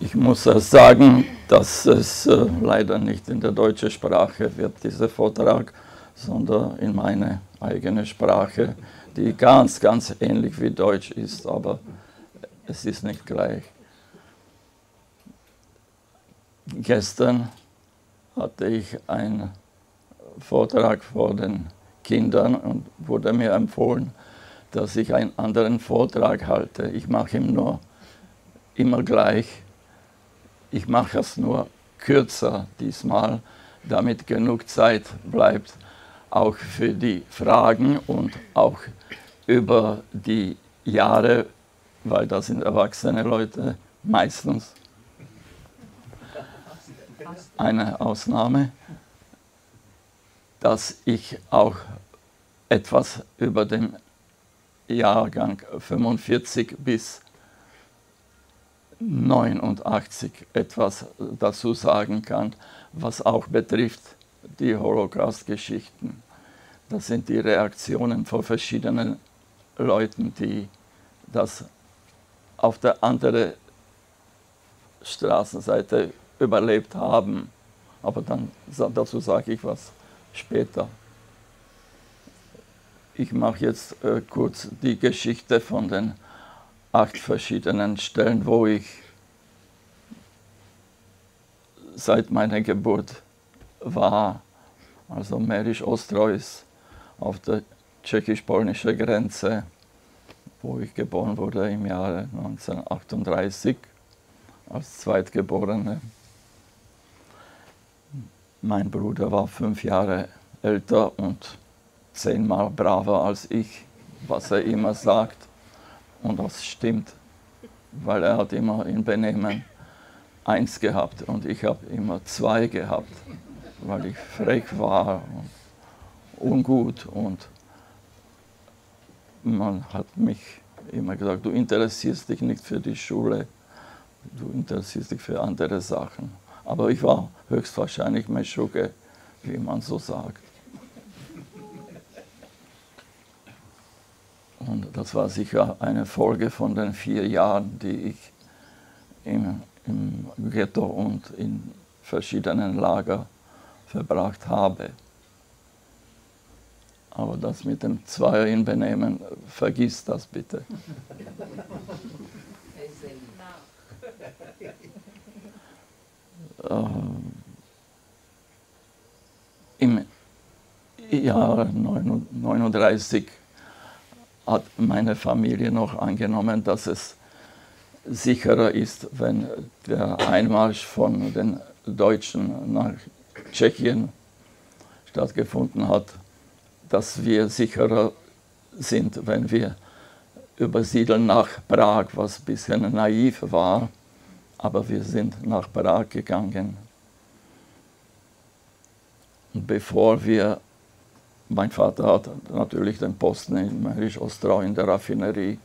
Ich muss sagen, dass es äh, leider nicht in der deutschen Sprache wird, dieser Vortrag, sondern in meine eigene Sprache, die ganz, ganz ähnlich wie Deutsch ist, aber es ist nicht gleich. Gestern hatte ich einen Vortrag vor den Kindern und wurde mir empfohlen, dass ich einen anderen Vortrag halte. Ich mache ihn nur immer gleich ich mache es nur kürzer diesmal, damit genug Zeit bleibt, auch für die Fragen und auch über die Jahre, weil das sind erwachsene Leute meistens. Eine Ausnahme, dass ich auch etwas über den Jahrgang 45 bis 89 etwas dazu sagen kann, was auch betrifft die Holocaust-Geschichten. Das sind die Reaktionen von verschiedenen Leuten, die das auf der anderen Straßenseite überlebt haben. Aber dann, dazu sage ich was später. Ich mache jetzt äh, kurz die Geschichte von den acht verschiedenen Stellen, wo ich seit meiner Geburt war. Also Merisch Ostrois auf der tschechisch-polnischen Grenze, wo ich geboren wurde im Jahre 1938 als Zweitgeborene. Mein Bruder war fünf Jahre älter und zehnmal braver als ich, was er immer sagt. Und das stimmt, weil er hat immer in Benehmen eins gehabt und ich habe immer zwei gehabt, weil ich frech war und ungut und man hat mich immer gesagt, du interessierst dich nicht für die Schule, du interessierst dich für andere Sachen. Aber ich war höchstwahrscheinlich Meschuge, wie man so sagt. Und das war sicher eine Folge von den vier Jahren, die ich im, im Ghetto und in verschiedenen Lager verbracht habe. Aber das mit dem Zweier in Benehmen, vergiss das bitte. ähm, Im Jahr 1939 hat meine Familie noch angenommen, dass es sicherer ist, wenn der Einmarsch von den Deutschen nach Tschechien stattgefunden hat, dass wir sicherer sind, wenn wir übersiedeln nach Prag, was ein bisschen naiv war, aber wir sind nach Prag gegangen. Und bevor wir mein Vater hat natürlich den Posten in Mährisch Ostrau in der Raffinerie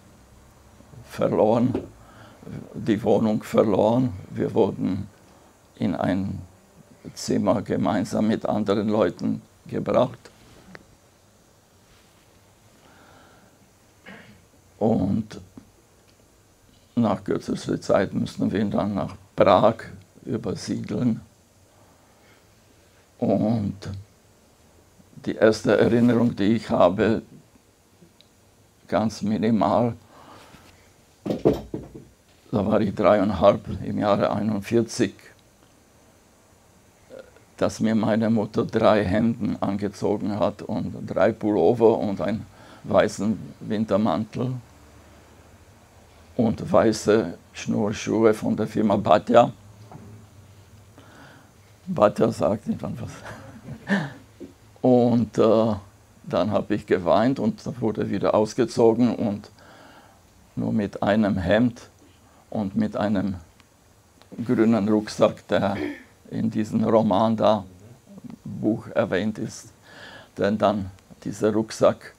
verloren, die Wohnung verloren. Wir wurden in ein Zimmer gemeinsam mit anderen Leuten gebracht. Und nach kürzester Zeit mussten wir ihn dann nach Prag übersiedeln. Und die erste Erinnerung, die ich habe, ganz minimal. Da war ich dreieinhalb im Jahre 41, dass mir meine Mutter drei Hemden angezogen hat und drei Pullover und einen weißen Wintermantel und weiße Schnurschuhe von der Firma Batja. Batja sagt irgendwann was. Und äh, dann habe ich geweint und wurde wieder ausgezogen und nur mit einem Hemd und mit einem grünen Rucksack, der in diesem Roman da Buch erwähnt ist, denn dann dieser Rucksack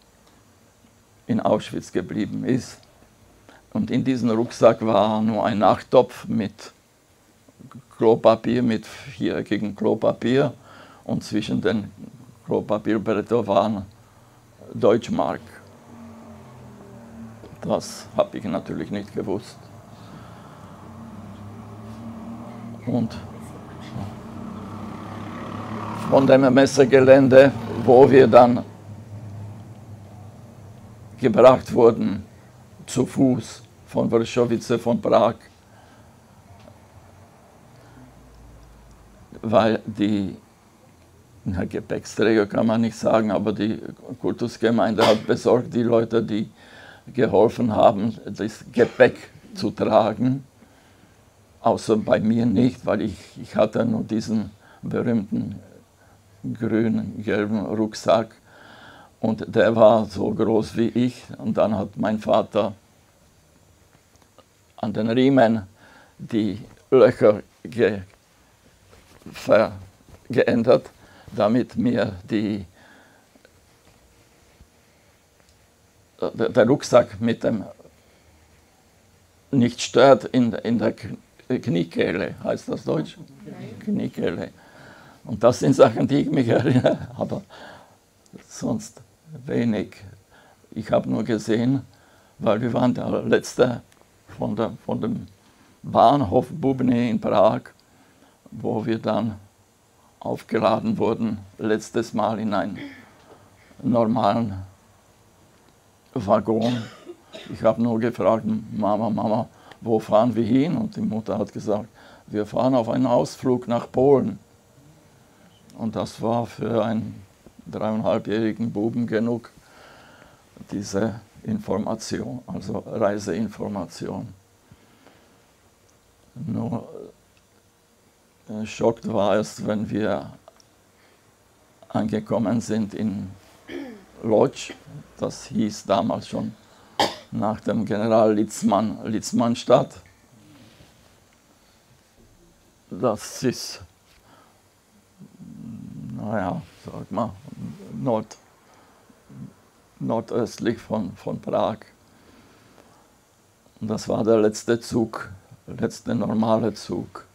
in Auschwitz geblieben ist. Und in diesem Rucksack war nur ein Nachttopf mit Klopapier, mit viereckigem Klopapier und zwischen den Klopapierblätter waren Deutschmark. Das habe ich natürlich nicht gewusst. Und von dem Messegelände, wo wir dann gebracht wurden, zu Fuß von Warschowice, von Prag, weil die na, Gepäcksträger kann man nicht sagen, aber die Kultusgemeinde hat besorgt, die Leute, die geholfen haben, das Gepäck zu tragen. Außer bei mir nicht, weil ich, ich hatte nur diesen berühmten grünen, gelben Rucksack und der war so groß wie ich. Und dann hat mein Vater an den Riemen die Löcher ge geändert, damit mir die, der, der Rucksack mit dem nicht stört in, in der Kniekehle, heißt das Deutsch? Kniekehle. Und das sind Sachen, die ich mich erinnere, aber sonst wenig. Ich habe nur gesehen, weil wir waren der letzte von, der, von dem Bahnhof Bubny in Prag, wo wir dann aufgeladen wurden, letztes Mal in einen normalen Waggon. Ich habe nur gefragt, Mama, Mama, wo fahren wir hin? Und die Mutter hat gesagt, wir fahren auf einen Ausflug nach Polen. Und das war für einen dreieinhalbjährigen Buben genug, diese Information, also Reiseinformation. Nur schockt war es, wenn wir angekommen sind in Lodz, das hieß damals schon nach dem General Litzmann, Litzmannstadt. Das ist naja, sag mal, Nord, nordöstlich von, von Prag. Das war der letzte Zug, letzte normale Zug.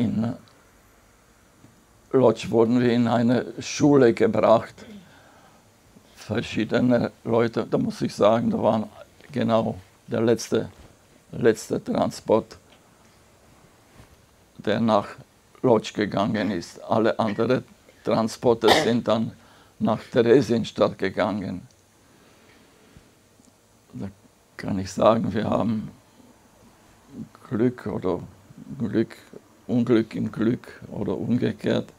In Lodz wurden wir in eine Schule gebracht. Verschiedene Leute, da muss ich sagen, da waren genau der letzte, letzte Transport, der nach Lodz gegangen ist. Alle anderen Transporte sind dann nach Theresienstadt gegangen. Da kann ich sagen, wir haben Glück oder Glück, Unglück im Glück oder umgekehrt.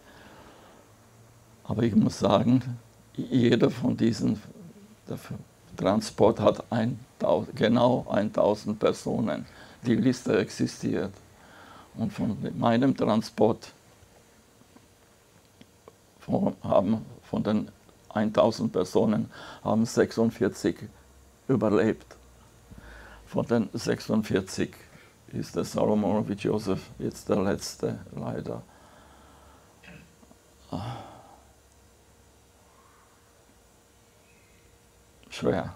Aber ich muss sagen, jeder von diesen Transport hat ein, genau 1000 Personen. Die Liste existiert. Und von meinem Transport von, haben von den 1000 Personen haben 46 überlebt. Von den 46 ist der Salomonowitsch Josef jetzt der letzte, leider. Schwer.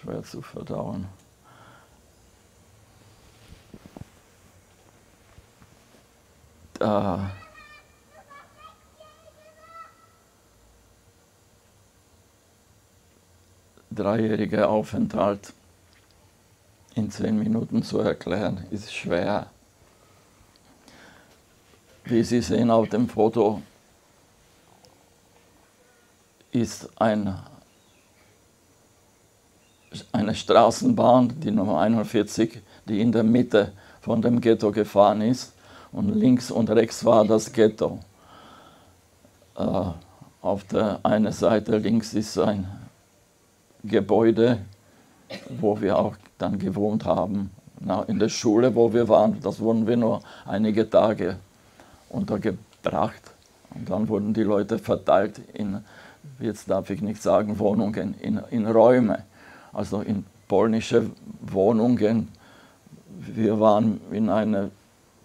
Schwer zu verdauen. äh, dreijähriger Aufenthalt in zehn Minuten zu erklären, ist schwer. Wie Sie sehen auf dem Foto, ist ein, eine Straßenbahn, die Nummer 41, die in der Mitte von dem Ghetto gefahren ist und links und rechts war das Ghetto. Äh, auf der einen Seite links ist ein Gebäude, wo wir auch dann gewohnt haben. Na, in der Schule, wo wir waren, das wurden wir nur einige Tage untergebracht. Und dann wurden die Leute verteilt in, jetzt darf ich nicht sagen Wohnungen, in, in Räume, also in polnische Wohnungen. Wir waren in einer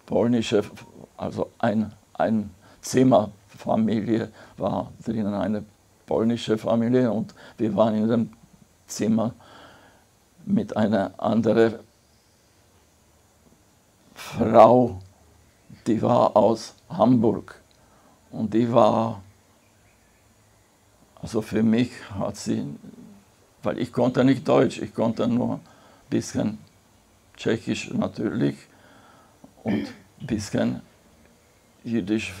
polnische, also ein, ein Zimmerfamilie war drinnen, eine polnische Familie und wir waren in dem Zimmer mit einer anderen Frau, die war aus Hamburg Und die war, also für mich hat sie, weil ich konnte nicht Deutsch, ich konnte nur ein bisschen Tschechisch natürlich und ein bisschen Jiddisch,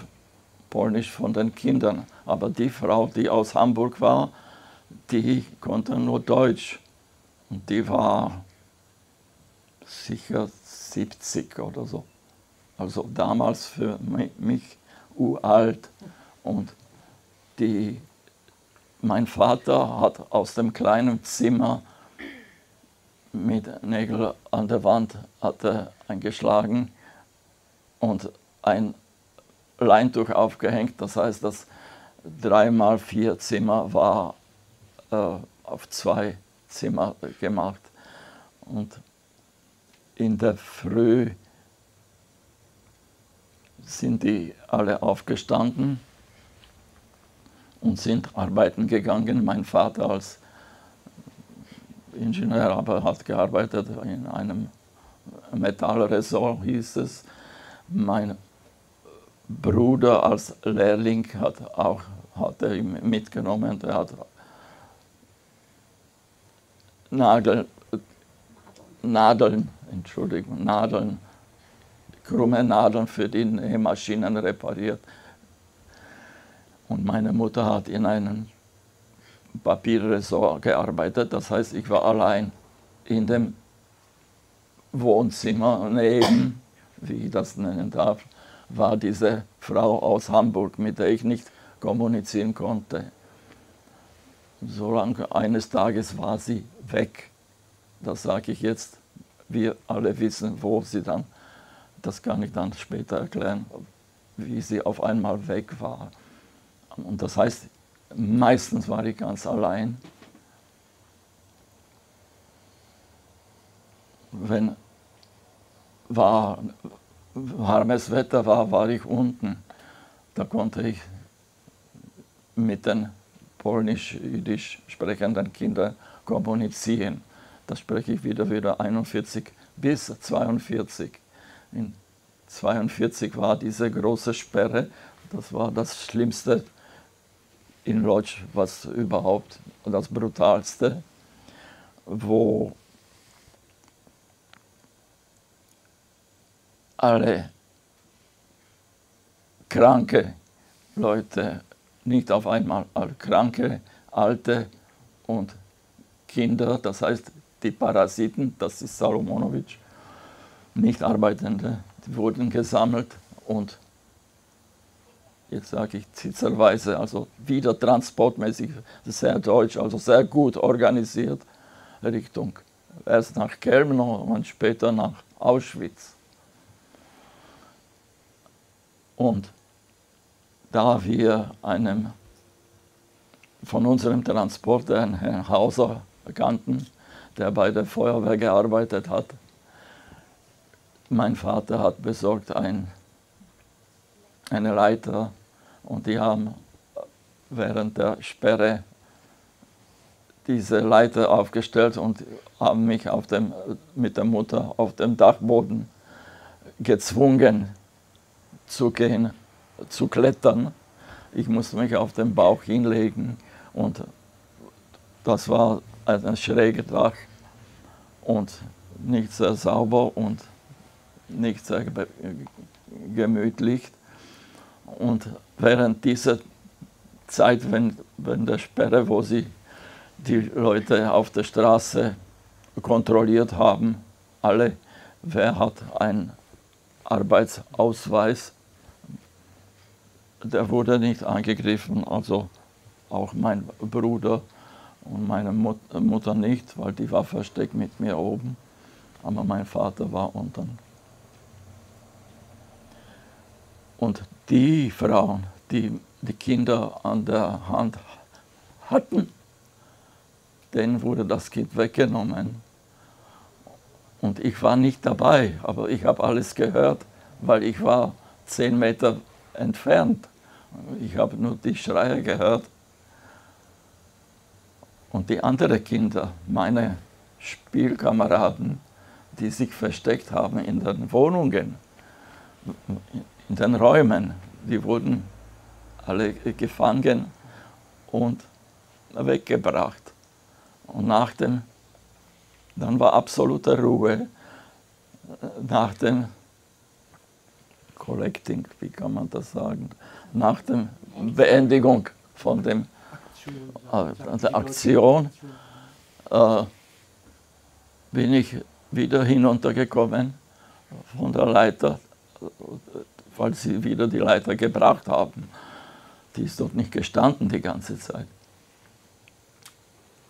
Polnisch von den Kindern. Aber die Frau, die aus Hamburg war, die konnte nur Deutsch. Und die war sicher 70 oder so. Also damals für mich uralt. Und die, mein Vater hat aus dem kleinen Zimmer mit Nägeln an der Wand hatte eingeschlagen und ein Leintuch aufgehängt. Das heißt, das dreimal vier Zimmer war äh, auf zwei Zimmer gemacht. Und in der Früh sind die alle aufgestanden und sind arbeiten gegangen. Mein Vater als Ingenieur aber hat gearbeitet in einem Metallresort, hieß es. Mein Bruder als Lehrling hat auch hat er mitgenommen. Der hat Nagel, Nadeln, Entschuldigung, Nadeln, krumme Nadeln für die Nähmaschinen repariert. Und meine Mutter hat in einem Papierressort gearbeitet, das heißt, ich war allein in dem Wohnzimmer neben, wie ich das nennen darf, war diese Frau aus Hamburg, mit der ich nicht kommunizieren konnte. Solange eines Tages war sie weg. Das sage ich jetzt. Wir alle wissen, wo sie dann, das kann ich dann später erklären, wie sie auf einmal weg war. Und das heißt, meistens war ich ganz allein. Wenn war, warmes Wetter war, war ich unten. Da konnte ich mit den polnisch-jüdisch sprechenden Kindern kommunizieren. Da spreche ich wieder wieder 41 bis 42. In 42 war diese große Sperre, das war das Schlimmste in Lodz, was überhaupt, das Brutalste, wo alle kranke Leute nicht auf einmal alle Kranke, Alte und Kinder, das heißt die Parasiten, das ist Salomonowitsch, nicht Arbeitende, die wurden gesammelt und jetzt sage ich zitzerweise, also wieder transportmäßig sehr deutsch, also sehr gut organisiert Richtung erst nach Kelmno und später nach Auschwitz. Und da wir einem von unserem Transporter, Herrn Hauser, kannten, der bei der Feuerwehr gearbeitet hat. Mein Vater hat besorgt ein, eine Leiter und die haben während der Sperre diese Leiter aufgestellt und haben mich auf dem, mit der Mutter auf dem Dachboden gezwungen zu gehen zu klettern. Ich musste mich auf den Bauch hinlegen und das war ein schräger Dach und nicht sehr sauber und nicht sehr gemütlich. Und während dieser Zeit, wenn, wenn der Sperre, wo sie die Leute auf der Straße kontrolliert haben, alle, wer hat einen Arbeitsausweis, der wurde nicht angegriffen, also auch mein Bruder und meine Mut Mutter nicht, weil die war versteckt mit mir oben, aber mein Vater war unten. Und die Frauen, die die Kinder an der Hand hatten, denen wurde das Kind weggenommen. Und ich war nicht dabei, aber ich habe alles gehört, weil ich war zehn Meter entfernt. Ich habe nur die Schreie gehört. Und die anderen Kinder, meine Spielkameraden, die sich versteckt haben in den Wohnungen, in den Räumen, die wurden alle gefangen und weggebracht. Und nach dem, dann war absolute Ruhe. Nach dem Collecting, wie kann man das sagen, nach der Beendigung von dem, äh, der Aktion äh, bin ich wieder hinuntergekommen von der Leiter, weil sie wieder die Leiter gebracht haben. Die ist dort nicht gestanden die ganze Zeit.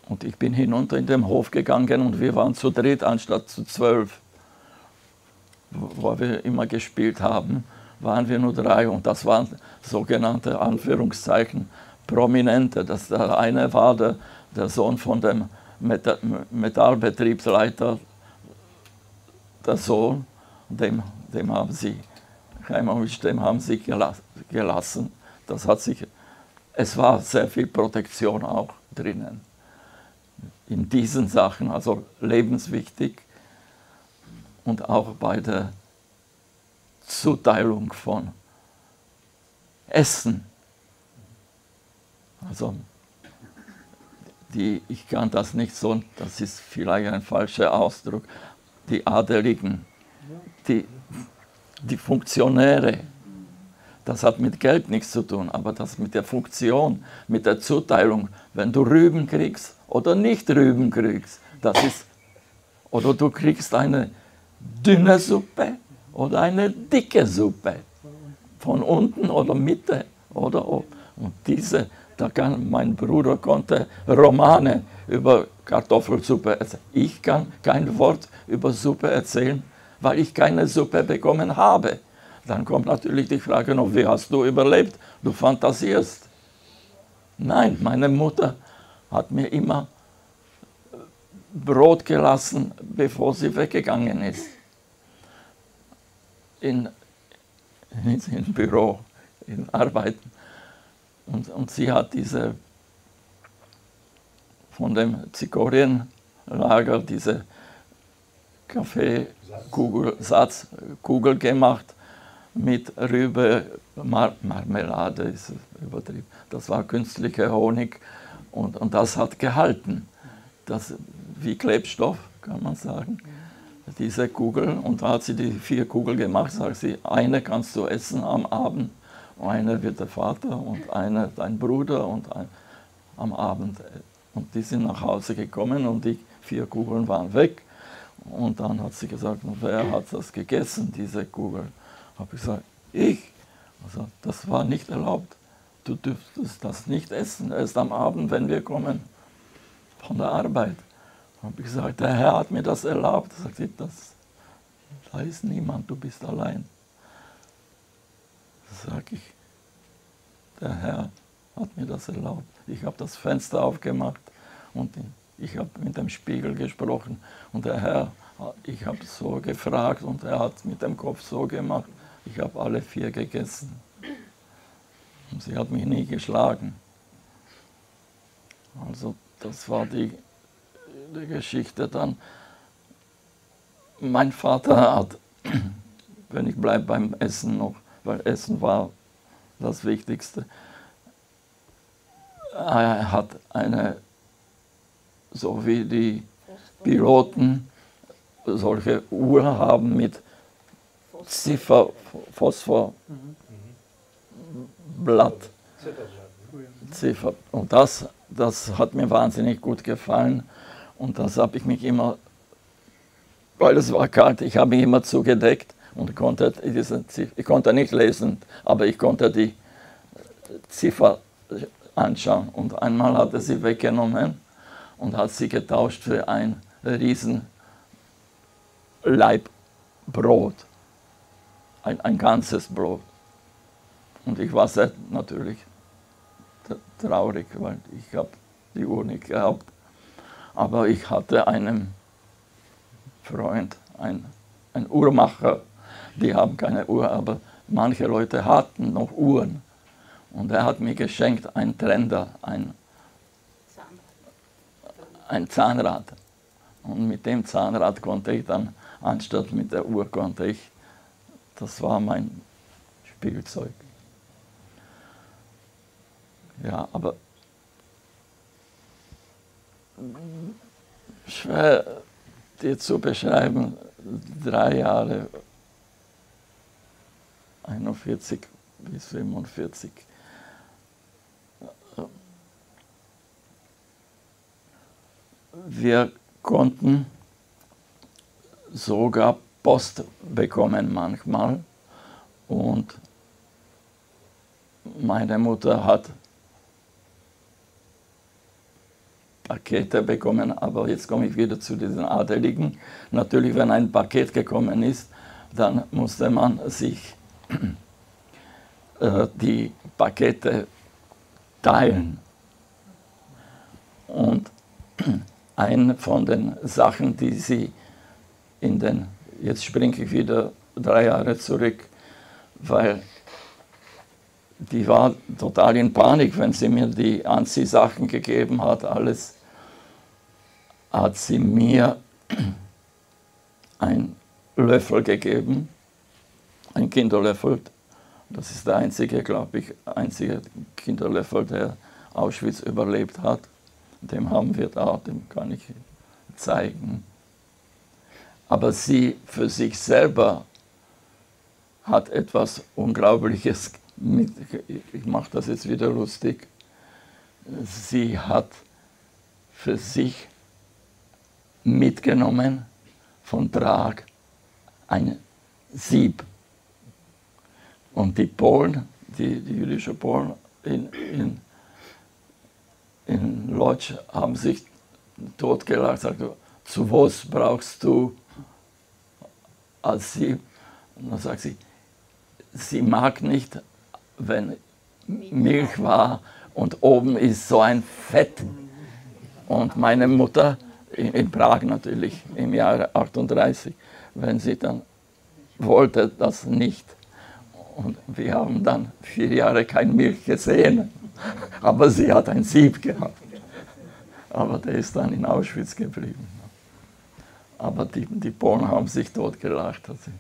Und ich bin hinunter in den Hof gegangen und wir waren zu dritt anstatt zu zwölf, wo wir immer gespielt haben, waren wir nur drei und das waren sogenannte Anführungszeichen Prominente. Das der eine war der, der Sohn von dem Metallbetriebsleiter, der Sohn, dem, dem haben sie, Heimowitsch, dem haben sie gelassen. Das hat sich, es war sehr viel Protektion auch drinnen. In diesen Sachen, also lebenswichtig und auch bei der Zuteilung von Essen. Also die, ich kann das nicht so, das ist vielleicht ein falscher Ausdruck, die Adeligen, die, die Funktionäre, das hat mit Geld nichts zu tun, aber das mit der Funktion, mit der Zuteilung, wenn du Rüben kriegst oder nicht Rüben kriegst, das ist, oder du kriegst eine dünne Suppe oder eine dicke Suppe, von unten oder Mitte oder oben. Und diese da kann, mein Bruder konnte Romane über Kartoffelsuppe erzählen. Ich kann kein Wort über Suppe erzählen, weil ich keine Suppe bekommen habe. Dann kommt natürlich die Frage noch, wie hast du überlebt? Du fantasierst. Nein, meine Mutter hat mir immer Brot gelassen, bevor sie weggegangen ist. In, in, Büro, in Arbeiten. Und, und sie hat diese von dem Zikorienlager diese Kaffeekugel, gemacht mit Rübe, Mar Marmelade ist übertrieben. Das war künstlicher Honig und, und das hat gehalten. Das, wie Klebstoff, kann man sagen. Diese Kugel, und da hat sie die vier Kugeln gemacht, sagt sie, eine kannst du essen am Abend einer wird der Vater und einer dein Bruder und ein, am Abend. Und die sind nach Hause gekommen und die vier Kugeln waren weg. Und dann hat sie gesagt, wer hat das gegessen, diese Kugel? Habe ich gesagt, ich. Also das war nicht erlaubt. Du dürftest das nicht essen, erst am Abend, wenn wir kommen von der Arbeit. Habe ich gesagt, der Herr hat mir das erlaubt. Sagt sie, das, da ist niemand, du bist allein sage ich, der Herr hat mir das erlaubt. Ich habe das Fenster aufgemacht und ich habe mit dem Spiegel gesprochen und der Herr, ich habe so gefragt und er hat mit dem Kopf so gemacht. Ich habe alle vier gegessen. Und sie hat mich nie geschlagen. Also das war die, die Geschichte dann. Mein Vater hat, wenn ich bleibe beim Essen noch, weil Essen war das Wichtigste. Er hat eine, so wie die Piloten solche Uhr haben mit Ziffer, Phosphorblatt. Ziffer. Und das, das hat mir wahnsinnig gut gefallen. Und das habe ich mich immer, weil es war kalt, ich habe mich immer zugedeckt und konnte diese ich konnte nicht lesen, aber ich konnte die Ziffer anschauen. Und einmal hat er sie weggenommen und hat sie getauscht für ein riesen Leib Brot, ein, ein ganzes Brot. Und ich war sehr natürlich traurig, weil ich habe die Uhr nicht gehabt. Aber ich hatte einen Freund, ein, ein Uhrmacher, die haben keine Uhr, aber manche Leute hatten noch Uhren. Und er hat mir geschenkt ein Trender, ein, ein Zahnrad. Und mit dem Zahnrad konnte ich dann, anstatt mit der Uhr, konnte ich, das war mein Spielzeug. Ja, aber schwer dir zu beschreiben, drei Jahre, 41 bis 45. Wir konnten sogar Post bekommen manchmal und meine Mutter hat Pakete bekommen, aber jetzt komme ich wieder zu diesen Adeligen. Natürlich, wenn ein Paket gekommen ist, dann musste man sich die Pakete teilen. Und eine von den Sachen, die sie in den, jetzt springe ich wieder drei Jahre zurück, weil die war total in Panik, wenn sie mir die Anziehsachen gegeben hat, alles hat sie mir einen Löffel gegeben, einen Kinderlöffel. Das ist der einzige, glaube ich, einzige Kinderlöffel, der Auschwitz überlebt hat. Dem haben wir da, dem kann ich zeigen. Aber sie für sich selber hat etwas Unglaubliches mit, ich mache das jetzt wieder lustig. Sie hat für sich mitgenommen von Prag ein Sieb. Und die Polen, die, die jüdischen Polen in, in, in Lodz haben sich totgelacht, sagt, zu was brauchst du als Sieb? Und dann sagt sie, sie mag nicht, wenn Milch war und oben ist so ein Fett. Und meine Mutter in Prag natürlich im Jahre 38, wenn sie dann wollte das nicht. Und wir haben dann vier Jahre kein Milch gesehen, aber sie hat ein Sieb gehabt. Aber der ist dann in Auschwitz geblieben. Aber die, die Polen haben sich totgelacht. Also.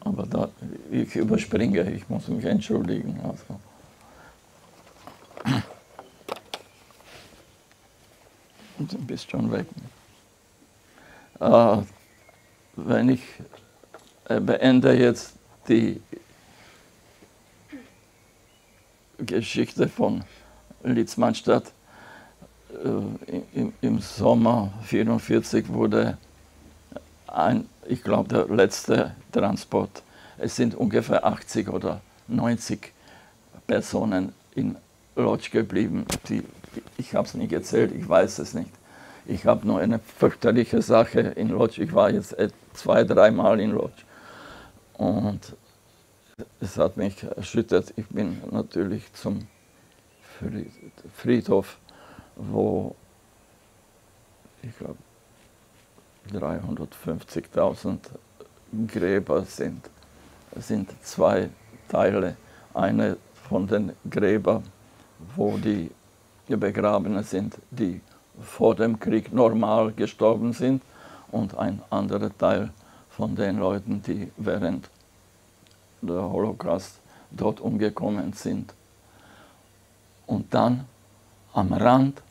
Aber da, ich überspringe, ich muss mich entschuldigen. Also. Du bist schon weg. Äh, wenn ich beende jetzt die Geschichte von Litzmannstadt. Äh, im, Sommer 1944 wurde ein, ich glaube, der letzte Transport. Es sind ungefähr 80 oder 90 Personen in Lodz geblieben, die ich habe es nie gezählt, ich weiß es nicht. Ich habe nur eine fürchterliche Sache in Lodz. Ich war jetzt zwei, dreimal in Lodz. Und es hat mich erschüttert. Ich bin natürlich zum Friedhof, wo ich glaube 350.000 Gräber sind. Es sind zwei Teile. Eine von den Gräbern, wo die Begrabene sind, die vor dem Krieg normal gestorben sind und ein anderer Teil von den Leuten, die während der Holocaust dort umgekommen sind. Und dann am Rand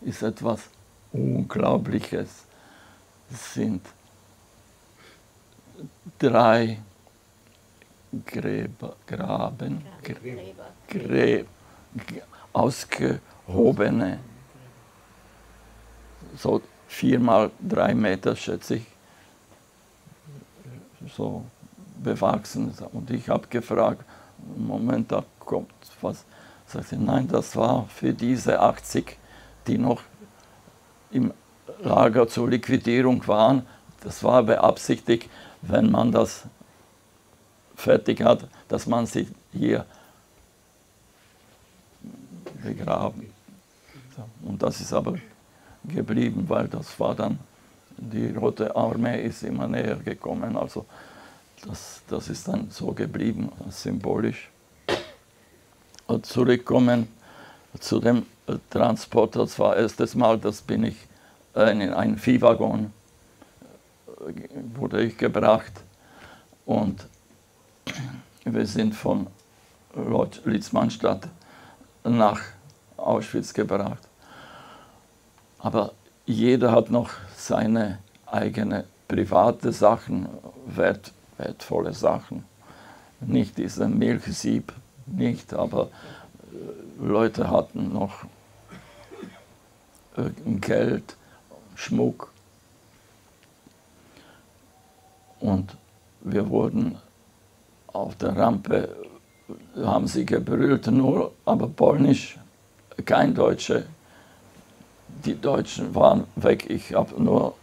ist etwas Unglaubliches. Es sind drei Gräber, Graben, Gräber, Gräber, ausgehobene, so vier mal drei Meter, schätze ich, so bewachsen. Und ich habe gefragt, Moment, da kommt was. Sagte, nein, das war für diese 80, die noch im Lager zur Liquidierung waren. Das war beabsichtigt, wenn man das fertig hat, dass man sie hier begraben. Und das ist aber geblieben, weil das war dann, die Rote Armee ist immer näher gekommen, also das, das ist dann so geblieben, symbolisch. Und zurückkommen zu dem Transport, das war erstes Mal, das bin ich in einen Viehwaggon, wurde ich gebracht und wir sind von Litzmannstadt nach Auschwitz gebracht. Aber jeder hat noch seine eigene private Sachen, wert, wertvolle Sachen. Nicht diese Milchsieb, nicht, aber äh, Leute hatten noch Geld, Schmuck. Und wir wurden auf der Rampe, haben sie gebrüllt, nur aber polnisch, kein Deutsche. Die Deutschen waren weg, ich habe nur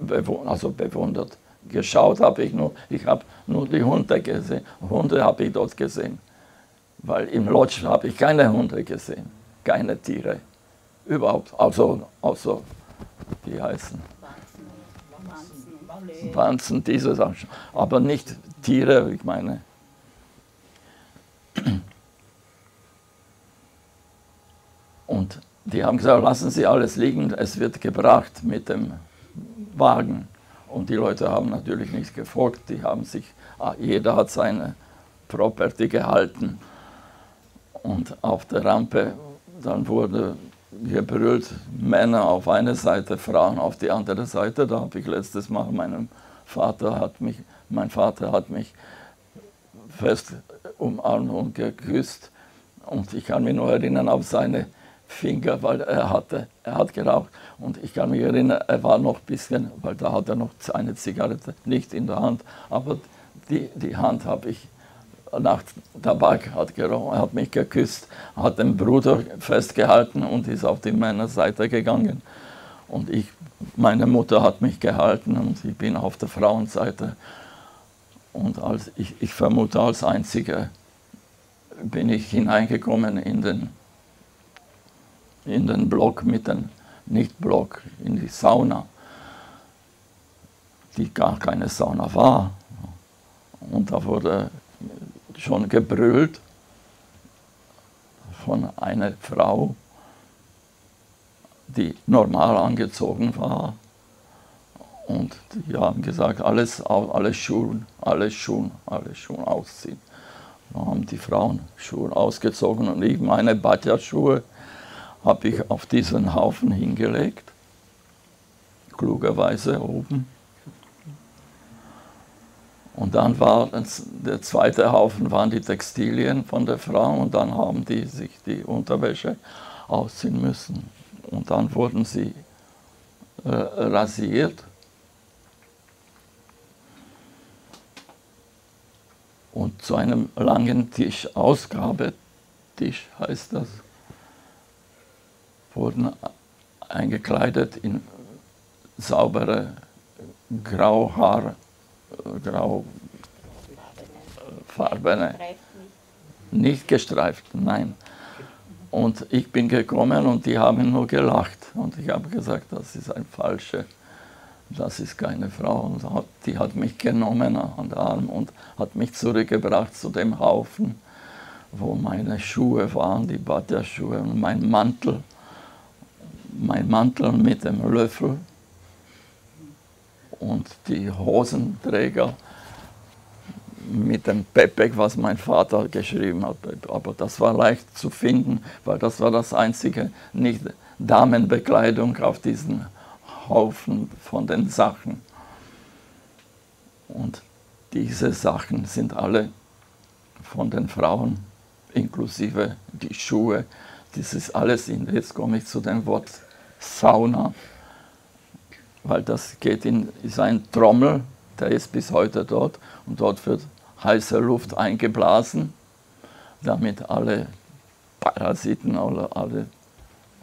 bewundert, also bewundert. Geschaut habe ich nur, ich habe nur die Hunde gesehen. Hunde habe ich dort gesehen. Weil im Lodge habe ich keine Hunde gesehen, keine Tiere. Überhaupt, also, also die heißen Wanzen, diese Sachen. Aber nicht Tiere, ich meine. Und die haben gesagt, lassen Sie alles liegen, es wird gebracht mit dem Wagen. Und die Leute haben natürlich nicht gefolgt, die haben sich, ah, jeder hat seine Property gehalten. Und auf der Rampe, dann wurde gebrüllt, Männer auf eine Seite, Frauen auf die andere Seite. Da habe ich letztes Mal, meinem Vater hat mich, mein Vater hat mich fest umarmt und geküsst. Und ich kann mich nur erinnern auf seine Finger, weil er hatte, er hat geraucht. Und ich kann mich erinnern, er war noch ein bisschen, weil da hat er noch eine Zigarette nicht in der Hand, aber die, die Hand habe ich nach Tabak hat gerochen, hat mich geküsst, hat den Bruder festgehalten und ist auf die Männerseite gegangen. Und ich, meine Mutter hat mich gehalten und ich bin auf der Frauenseite. Und als, ich, ich vermute, als Einziger bin ich hineingekommen in den, in den Block mit dem, nicht Block, in die Sauna, die gar keine Sauna war. Und da wurde schon gebrüllt von einer Frau, die normal angezogen war. Und die haben gesagt, alles, alle Schuhe, alle Schuhe, alle Schuhe ausziehen. Dann haben die Frauen Schuhe ausgezogen und ich meine Batja-Schuhe habe ich auf diesen Haufen hingelegt, klugerweise oben. Und dann war der zweite Haufen waren die Textilien von der Frau und dann haben die sich die Unterwäsche ausziehen müssen. Und dann wurden sie äh, rasiert. Und zu einem langen Tisch, Ausgabetisch heißt das, wurden eingekleidet in saubere Grauhaar graufarbene, nicht gestreift, nein. Und ich bin gekommen und die haben nur gelacht. Und ich habe gesagt, das ist ein falsche, das ist keine Frau. Und die hat mich genommen an den Arm und hat mich zurückgebracht zu dem Haufen, wo meine Schuhe waren, die Batja-Schuhe und mein Mantel. Mein Mantel mit dem Löffel und die Hosenträger mit dem Pepek, was mein Vater geschrieben hat. Aber das war leicht zu finden, weil das war das einzige, nicht Damenbekleidung auf diesen Haufen von den Sachen. Und diese Sachen sind alle von den Frauen, inklusive die Schuhe. Das ist alles, in, jetzt komme ich zu dem Wort Sauna weil das geht in, ist ein Trommel, der ist bis heute dort und dort wird heiße Luft eingeblasen, damit alle Parasiten oder alle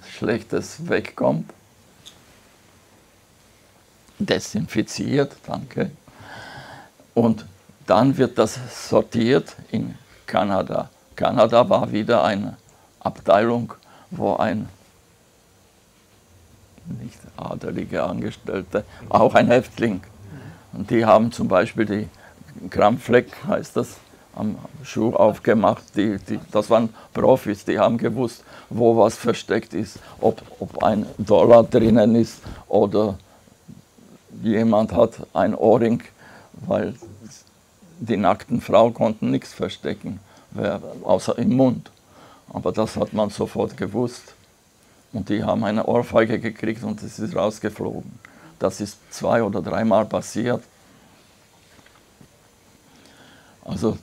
Schlechtes wegkommt. Desinfiziert, danke. Und dann wird das sortiert in Kanada. Kanada war wieder eine Abteilung, wo ein nicht adelige Angestellte, auch ein Häftling. Und die haben zum Beispiel die Krampfleck, heißt das, am Schuh aufgemacht. Die, die, das waren Profis, die haben gewusst, wo was versteckt ist, ob, ob ein Dollar drinnen ist oder jemand hat ein Ohrring, weil die nackten Frauen konnten nichts verstecken. außer im Mund. Aber das hat man sofort gewusst. Und die haben eine Ohrfeige gekriegt und es ist rausgeflogen. Das ist zwei oder dreimal passiert. Also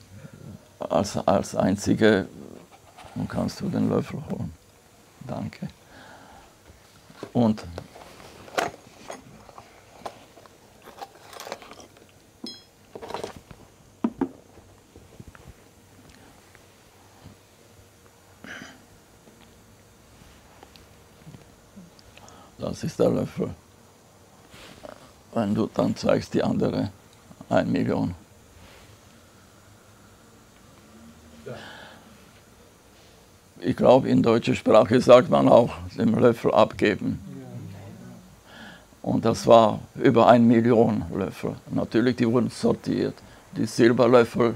als, als einzige kannst du den Löffel holen. Danke. Und das ist der Löffel. Wenn du dann zeigst die andere 1 Million. Ich glaube, in deutscher Sprache sagt man auch den Löffel abgeben. Und das war über 1 Million Löffel. Natürlich, die wurden sortiert. Die Silberlöffel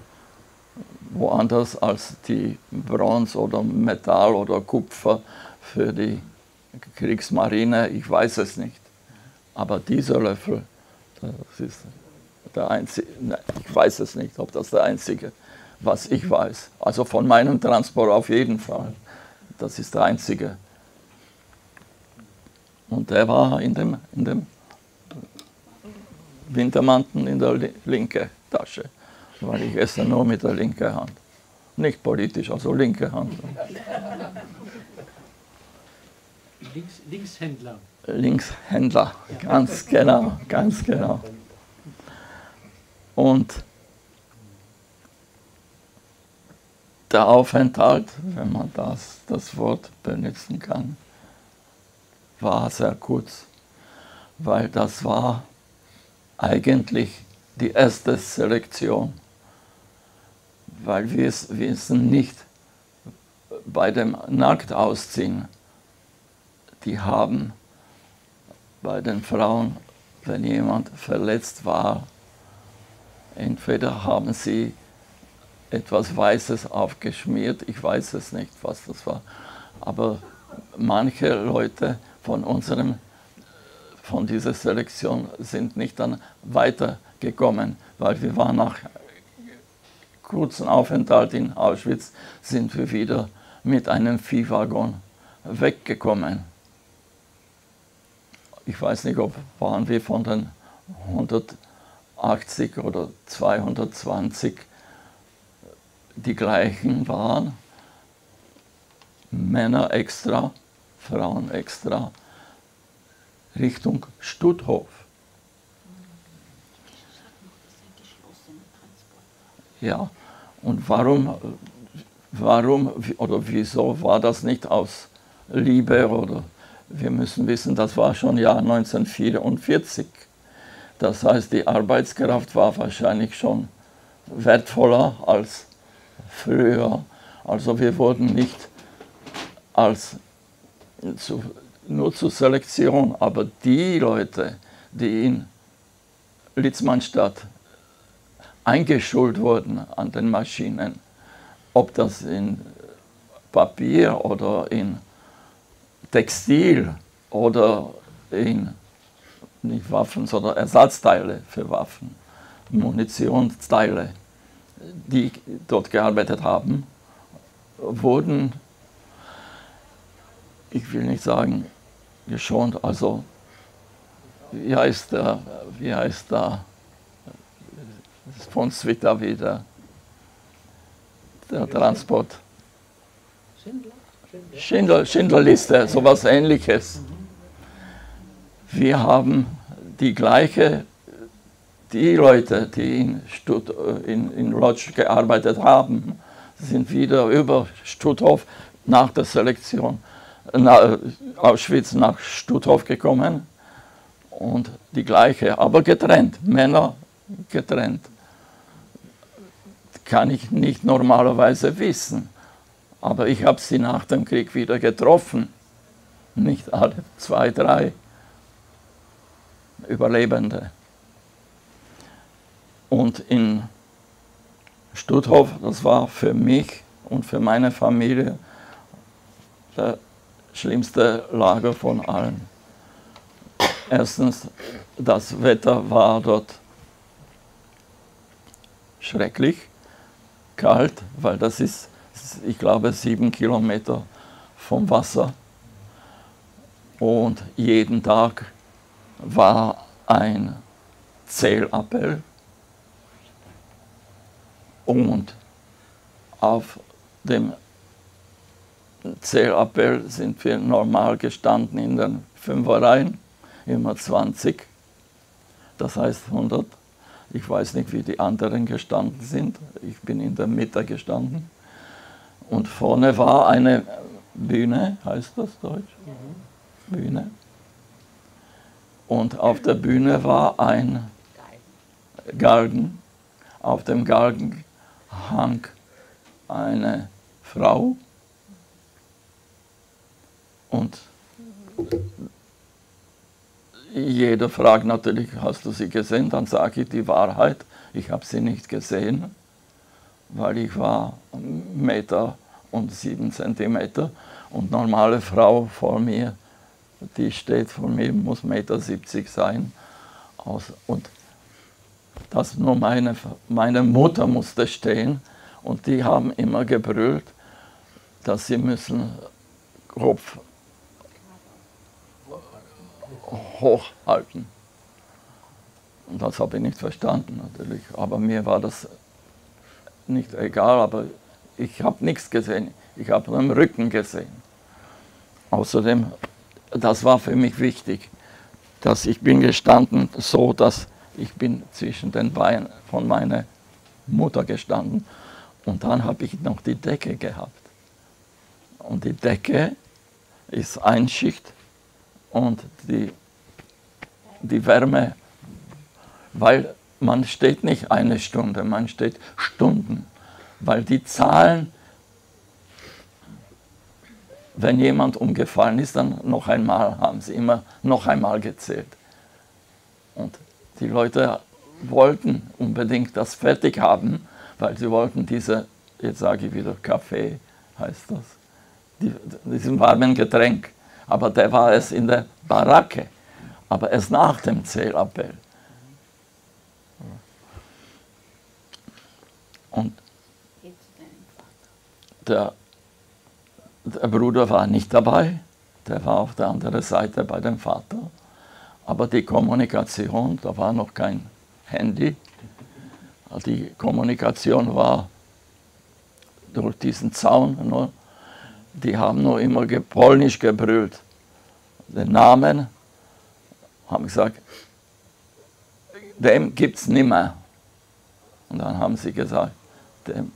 woanders als die Bronze oder Metall oder Kupfer für die Kriegsmarine, ich weiß es nicht. Aber dieser Löffel, das ist der einzige, ich weiß es nicht, ob das der einzige, was ich weiß. Also von meinem Transport auf jeden Fall. Das ist der einzige. Und der war in dem, in dem Wintermantel in der linken Tasche, weil ich esse nur mit der linken Hand. Nicht politisch, also linke Hand. Links, Linkshändler. Linkshändler, ganz genau, ganz genau. Und der Aufenthalt, wenn man das, das Wort benutzen kann, war sehr kurz, weil das war eigentlich die erste Selektion, weil wir es wissen nicht bei dem Nacktausziehen die haben bei den Frauen, wenn jemand verletzt war, entweder haben sie etwas Weißes aufgeschmiert, ich weiß es nicht, was das war, aber manche Leute von unserem von dieser Selektion sind nicht dann weitergekommen, weil wir waren nach kurzem Aufenthalt in Auschwitz, sind wir wieder mit einem Viehwaggon weggekommen ich weiß nicht, ob waren wir von den 180 oder 220 die gleichen waren. Männer extra, Frauen extra, Richtung Stutthof. Ja, und warum, warum oder wieso war das nicht aus Liebe oder wir müssen wissen, das war schon Jahr 1944. Das heißt, die Arbeitskraft war wahrscheinlich schon wertvoller als früher. Also wir wurden nicht als zu, nur zur Selektion, aber die Leute, die in Litzmannstadt eingeschult wurden an den Maschinen, ob das in Papier oder in Textil oder in nicht Waffen, sondern Ersatzteile für Waffen, Munitionsteile, die dort gearbeitet haben, wurden, ich will nicht sagen geschont, also wie heißt der, wie heißt der von Svita wieder, der Transport? Schindler. Schindler, Schindlerliste, sowas ähnliches. Wir haben die gleiche, die Leute, die in, Stutt, in, in Lodz gearbeitet haben, sind wieder über Stutthof nach der Selektion, nach Auschwitz nach Stutthof gekommen und die gleiche, aber getrennt, Männer getrennt. Kann ich nicht normalerweise wissen. Aber ich habe sie nach dem Krieg wieder getroffen. Nicht alle, zwei, drei Überlebende. Und in Stutthof, das war für mich und für meine Familie das schlimmste Lager von allen. Erstens, das Wetter war dort schrecklich kalt, weil das ist, ich glaube, sieben Kilometer vom Wasser. Und jeden Tag war ein Zählappell. Und auf dem Zählappell sind wir normal gestanden in den Fünferreihen, immer 20. Das heißt 100. Ich weiß nicht, wie die anderen gestanden sind. Ich bin in der Mitte gestanden. Und vorne war eine Bühne, heißt das Deutsch? Mhm. Bühne. Und auf der Bühne war ein Galgen. Auf dem Galgen hang eine Frau und jeder fragt natürlich, hast du sie gesehen? Dann sage ich die Wahrheit, ich habe sie nicht gesehen, weil ich war Meter und sieben Zentimeter und normale Frau vor mir, die steht vor mir, muss Meter 70 sein. Und das nur meine, meine Mutter musste stehen und die haben immer gebrüllt, dass sie müssen Kopf hochhalten. Und das habe ich nicht verstanden natürlich. Aber mir war das nicht egal, aber ich habe nichts gesehen. Ich habe nur im Rücken gesehen. Außerdem, das war für mich wichtig, dass ich bin gestanden so, dass ich bin zwischen den Beinen von meiner Mutter gestanden und dann habe ich noch die Decke gehabt. Und die Decke ist Einschicht und die, die Wärme, weil man steht nicht eine Stunde, man steht Stunden, weil die Zahlen, wenn jemand umgefallen ist, dann noch einmal haben sie immer noch einmal gezählt. Und die Leute wollten unbedingt das fertig haben, weil sie wollten diese, jetzt sage ich wieder Kaffee, heißt das, die, diesen warmen Getränk aber der war es in der Baracke, aber erst nach dem Zählappell. Und der, der Bruder war nicht dabei, der war auf der anderen Seite bei dem Vater. Aber die Kommunikation, da war noch kein Handy, die Kommunikation war durch diesen Zaun nur die haben nur immer polnisch gebrüllt. Den Namen haben gesagt, dem gibt es nimmer. Und dann haben sie gesagt, dem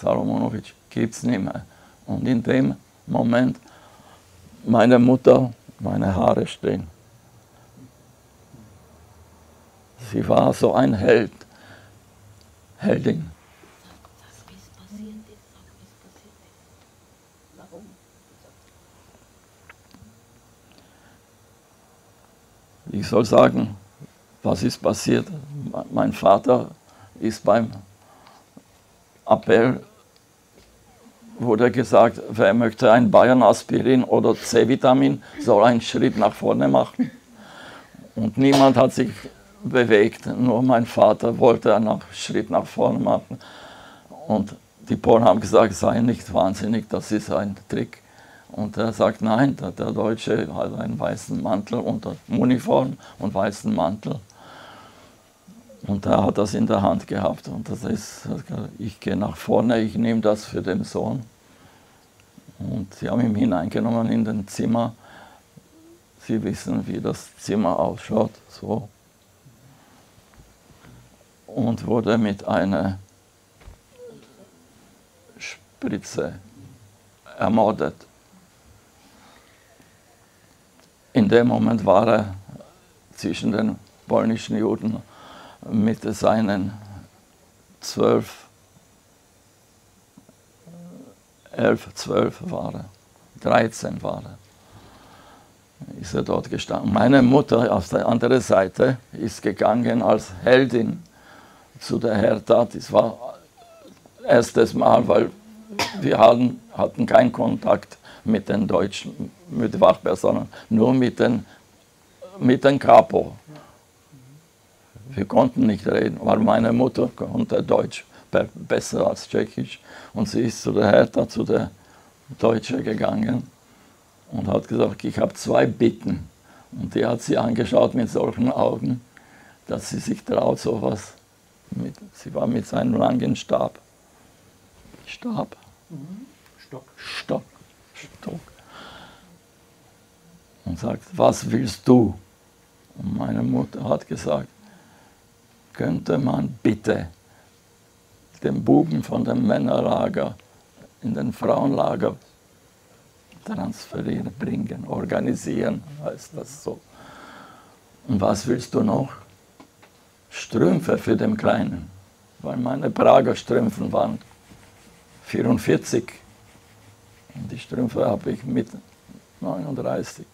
Salomonowitsch gibt es nimmer. Und in dem Moment, meine Mutter, meine Haare stehen. Sie war so ein Held, Heldin. ich soll sagen, was ist passiert? Mein Vater ist beim Appell, wurde gesagt, wer möchte ein Bayern-Aspirin oder C-Vitamin, soll einen Schritt nach vorne machen. Und niemand hat sich bewegt, nur mein Vater wollte einen Schritt nach vorne machen. Und die Polen haben gesagt, sei nicht wahnsinnig, das ist ein Trick. Und er sagt, nein, der, Deutsche hat einen weißen Mantel unter Uniform und weißen Mantel. Und er hat das in der Hand gehabt. Und das ist, ich gehe nach vorne, ich nehme das für den Sohn. Und sie haben ihn hineingenommen in den Zimmer. Sie wissen, wie das Zimmer ausschaut, so. Und wurde mit einer Spritze ermordet in dem Moment war er zwischen den polnischen Juden mit seinen zwölf, elf, zwölf war er, dreizehn war er, ist er dort gestanden. Meine Mutter auf der anderen Seite ist gegangen als Heldin zu der Hertha. Das war erstes Mal, weil wir hatten, hatten keinen Kontakt mit den Deutschen, mit Wachpersonen, nur mit den, mit den Capo. Wir konnten nicht reden, weil meine Mutter konnte Deutsch besser als Tschechisch. Und sie ist zu der Hertha, zu der Deutsche gegangen und hat gesagt, ich habe zwei Bitten. Und die hat sie angeschaut mit solchen Augen, dass sie sich traut, sowas. Mit, sie war mit seinem langen Stab. Stab? Stock. Stock. Stock. Und sagt, was willst du? Und meine Mutter hat gesagt, könnte man bitte den Buben von dem Männerlager in den Frauenlager transferieren, bringen, organisieren, heißt das so. Und was willst du noch? Strümpfe für den Kleinen, weil meine Prager Strümpfe waren 44 und die Strümpfe habe ich mit 39,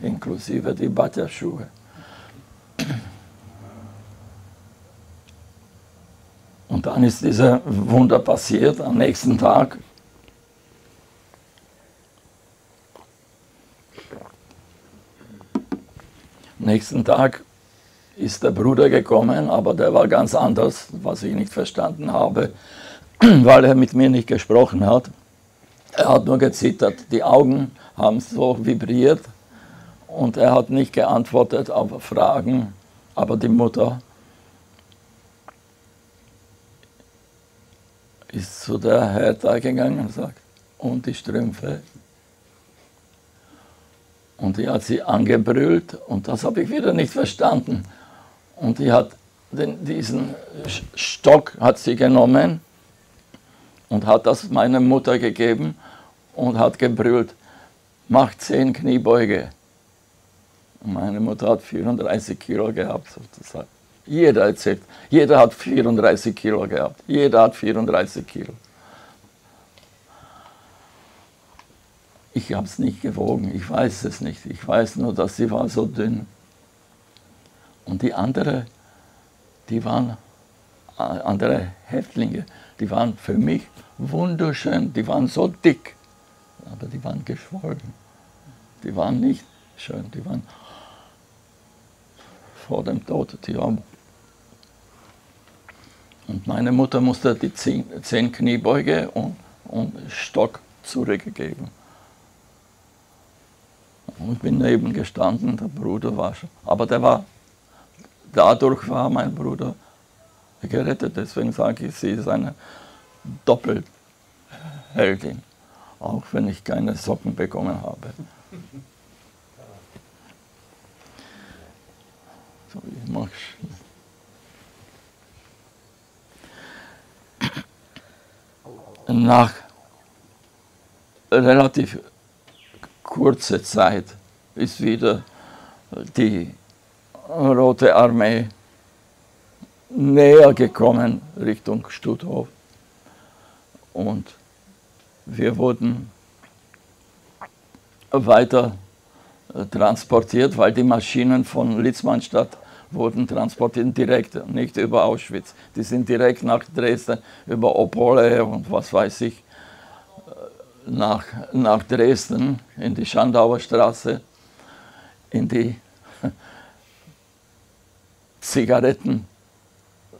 inklusive die Batja-Schuhe. Und dann ist dieser Wunder passiert. Am nächsten Tag nächsten Tag ist der Bruder gekommen, aber der war ganz anders, was ich nicht verstanden habe, weil er mit mir nicht gesprochen hat. Er hat nur gezittert, die Augen haben so vibriert und er hat nicht geantwortet auf Fragen, aber die Mutter ist zu der Hertha gegangen und sagt, und die Strümpfe? Und die hat sie angebrüllt und das habe ich wieder nicht verstanden. Und die hat den, diesen Stock hat sie genommen und hat das meiner Mutter gegeben und hat gebrüllt, mach zehn Kniebeuge. Und meine Mutter hat 34 Kilo gehabt sozusagen. Jeder erzählt, jeder hat 34 Kilo gehabt. Jeder hat 34 Kilo. Ich habe es nicht gewogen, ich weiß es nicht. Ich weiß nur, dass sie war so dünn. Und die andere, die waren äh, andere Häftlinge, die waren für mich wunderschön, die waren so dick, aber die waren geschwollen. Die waren nicht schön, die waren vor dem Tod, die waren und meine Mutter musste die zehn, zehn Kniebeuge und, und Stock zurückgeben. Und bin neben gestanden, der Bruder war schon. Aber der war, dadurch war mein Bruder gerettet. Deswegen sage ich, sie ist eine Doppelheldin. Auch wenn ich keine Socken bekommen habe. So, ich mach nach relativ kurzer Zeit ist wieder die Rote Armee näher gekommen Richtung Stutthof. Und wir wurden weiter transportiert, weil die Maschinen von Litzmannstadt wurden transportiert direkt, nicht über Auschwitz. Die sind direkt nach Dresden, über Opole und was weiß ich, äh, nach, nach Dresden, in die Schandauer Straße, in die Zigaretten.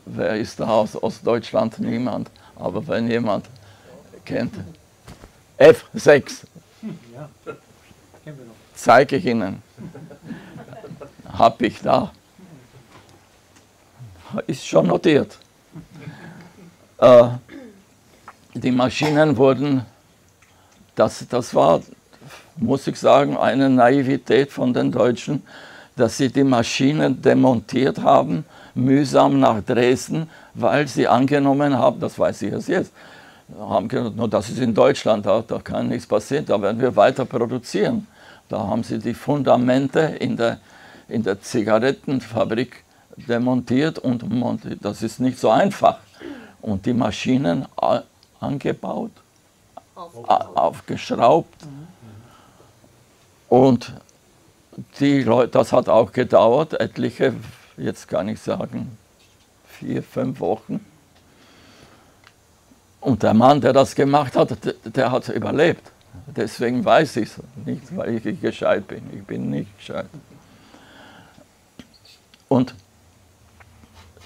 Wer ist da aus Ostdeutschland? Niemand. Aber wenn jemand kennt, F6. Ja, Zeige ich Ihnen. Habe ich da ist schon notiert. Äh, die Maschinen wurden, das, das war, muss ich sagen, eine Naivität von den Deutschen, dass sie die Maschinen demontiert haben, mühsam nach Dresden, weil sie angenommen haben, das weiß ich erst jetzt, haben gesagt, nur das ist in Deutschland, da, da kann nichts passieren, da werden wir weiter produzieren. Da haben sie die Fundamente in der, in der Zigarettenfabrik demontiert und montiert. Das ist nicht so einfach. Und die Maschinen angebaut, aufgeschraubt. aufgeschraubt. Und die Leute, das hat auch gedauert, etliche, jetzt kann ich sagen, vier, fünf Wochen. Und der Mann, der das gemacht hat, der hat überlebt. Deswegen weiß ich es nicht, weil ich gescheit bin. Ich bin nicht gescheit. Und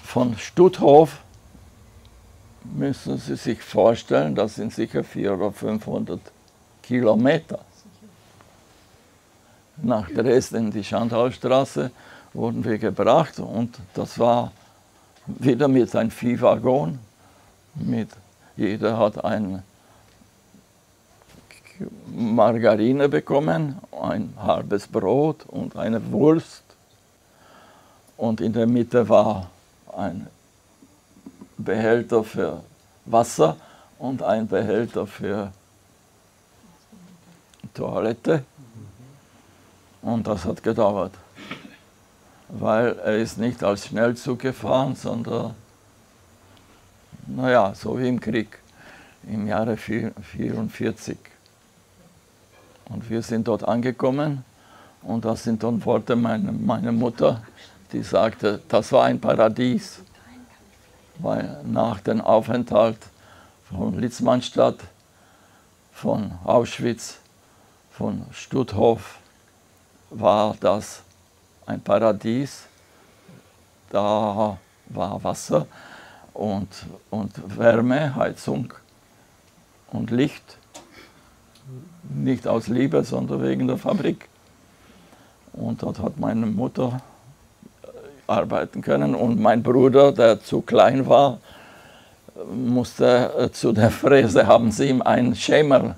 von Stutthof müssen Sie sich vorstellen, das sind sicher 400 oder 500 Kilometer. Nach Dresden in die Schandaustraße wurden wir gebracht und das war wieder mit einem Viehwaggon. Mit, jeder hat eine Margarine bekommen, ein halbes Brot und eine Wurst. Und in der Mitte war ein Behälter für Wasser und ein Behälter für Toilette. Und das hat gedauert, weil er ist nicht als Schnellzug gefahren, sondern, naja, so wie im Krieg im Jahre 1944. Und wir sind dort angekommen und das sind dann Worte meiner meine Mutter, die sagte, das war ein Paradies weil nach dem Aufenthalt von Litzmannstadt, von Auschwitz, von Stutthof war das ein Paradies. Da war Wasser und, und Wärme, Heizung und Licht. Nicht aus Liebe, sondern wegen der Fabrik. Und dort hat meine Mutter arbeiten können. Und mein Bruder, der zu klein war, musste äh, zu der Fräse, haben sie ihm ein Schemel,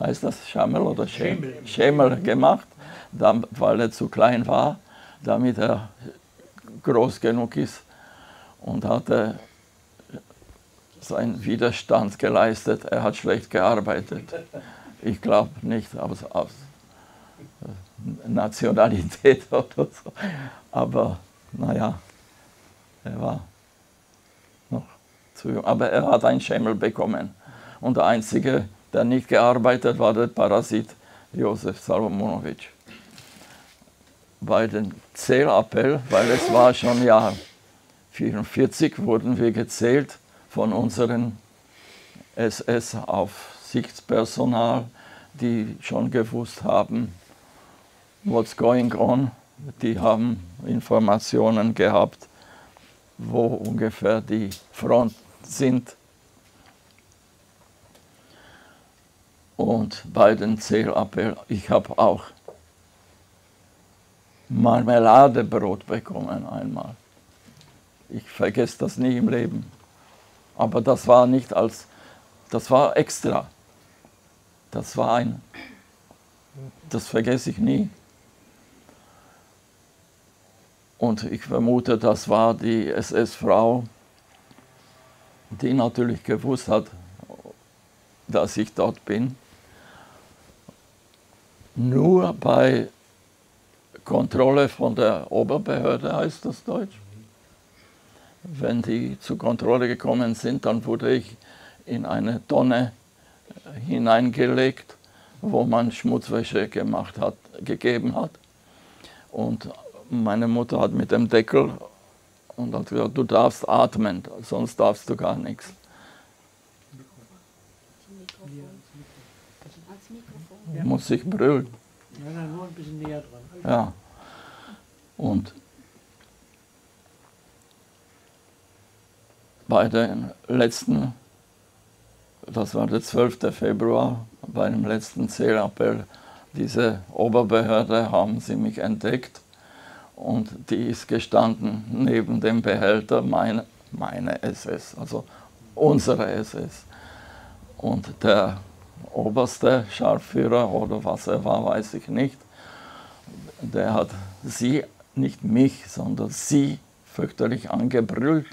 heißt das Schemel oder Schemel, Schemel gemacht, weil er zu klein war, damit er groß genug ist und hatte seinen Widerstand geleistet. Er hat schlecht gearbeitet. Ich glaube nicht aus, aus Nationalität oder so. Aber naja, er war noch zu jung. Aber er hat einen Schemmel bekommen. Und der Einzige, der nicht gearbeitet war, der Parasit Josef Salomonowitsch. Bei dem Zählappell, weil es war schon Jahr 44, wurden wir gezählt von unseren SS-Aufsichtspersonal, die schon gewusst haben, what's going on die haben Informationen gehabt, wo ungefähr die Front sind. Und bei den Zählappell, ich habe auch Marmeladebrot bekommen einmal. Ich vergesse das nie im Leben. Aber das war nicht als, das war extra. Das war ein, das vergesse ich nie. Und ich vermute, das war die SS-Frau, die natürlich gewusst hat, dass ich dort bin. Nur bei Kontrolle von der Oberbehörde heißt das Deutsch. Wenn die zur Kontrolle gekommen sind, dann wurde ich in eine Tonne hineingelegt, wo man Schmutzwäsche gemacht hat, gegeben hat. Und meine Mutter hat mit dem Deckel und hat gesagt, du darfst atmen, sonst darfst du gar nichts. Ja. Muss ich brüllen. Ja, nur ein bisschen näher dran. Ja. Und bei den letzten, das war der 12. Februar, bei dem letzten Zählappell, diese Oberbehörde haben sie mich entdeckt und die ist gestanden neben dem Behälter meine, meine SS, also unsere SS. Und der oberste Scharführer oder was er war, weiß ich nicht, der hat sie, nicht mich, sondern sie fürchterlich angebrüllt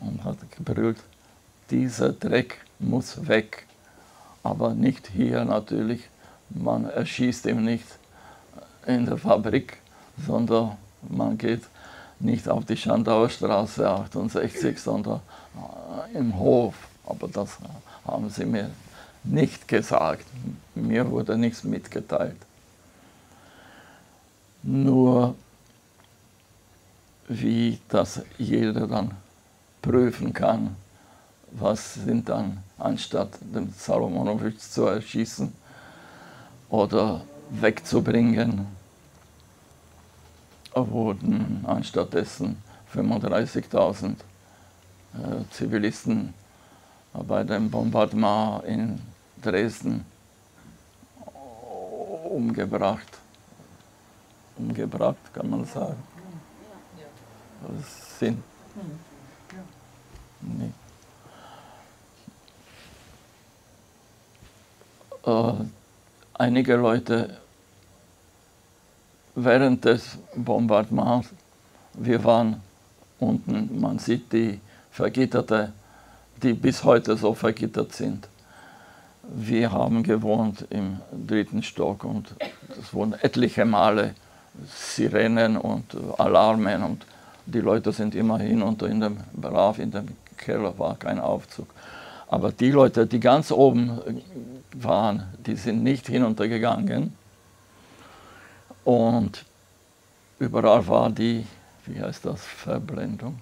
und hat gebrüllt, dieser Dreck muss weg. Aber nicht hier natürlich, man erschießt ihn nicht in der Fabrik, sondern man geht nicht auf die Schandauer Straße 68, sondern äh, im Hof. Aber das haben sie mir nicht gesagt. Mir wurde nichts mitgeteilt. Nur wie das jeder dann prüfen kann, was sind dann, anstatt den Salomonowitsch zu erschießen oder wegzubringen, wurden anstattdessen 35.000 äh, Zivilisten bei dem Bombardement in Dresden umgebracht. Umgebracht, kann man sagen. Das sind nee. äh, einige Leute während des Bombardements, wir waren unten, man sieht die vergitterte, die bis heute so vergittert sind. Wir haben gewohnt im dritten Stock und es wurden etliche Male Sirenen und Alarmen und die Leute sind immer hinunter in dem brav in dem Keller war kein Aufzug. Aber die Leute, die ganz oben waren, die sind nicht hinuntergegangen. Und überall war die, wie heißt das, Verblendung?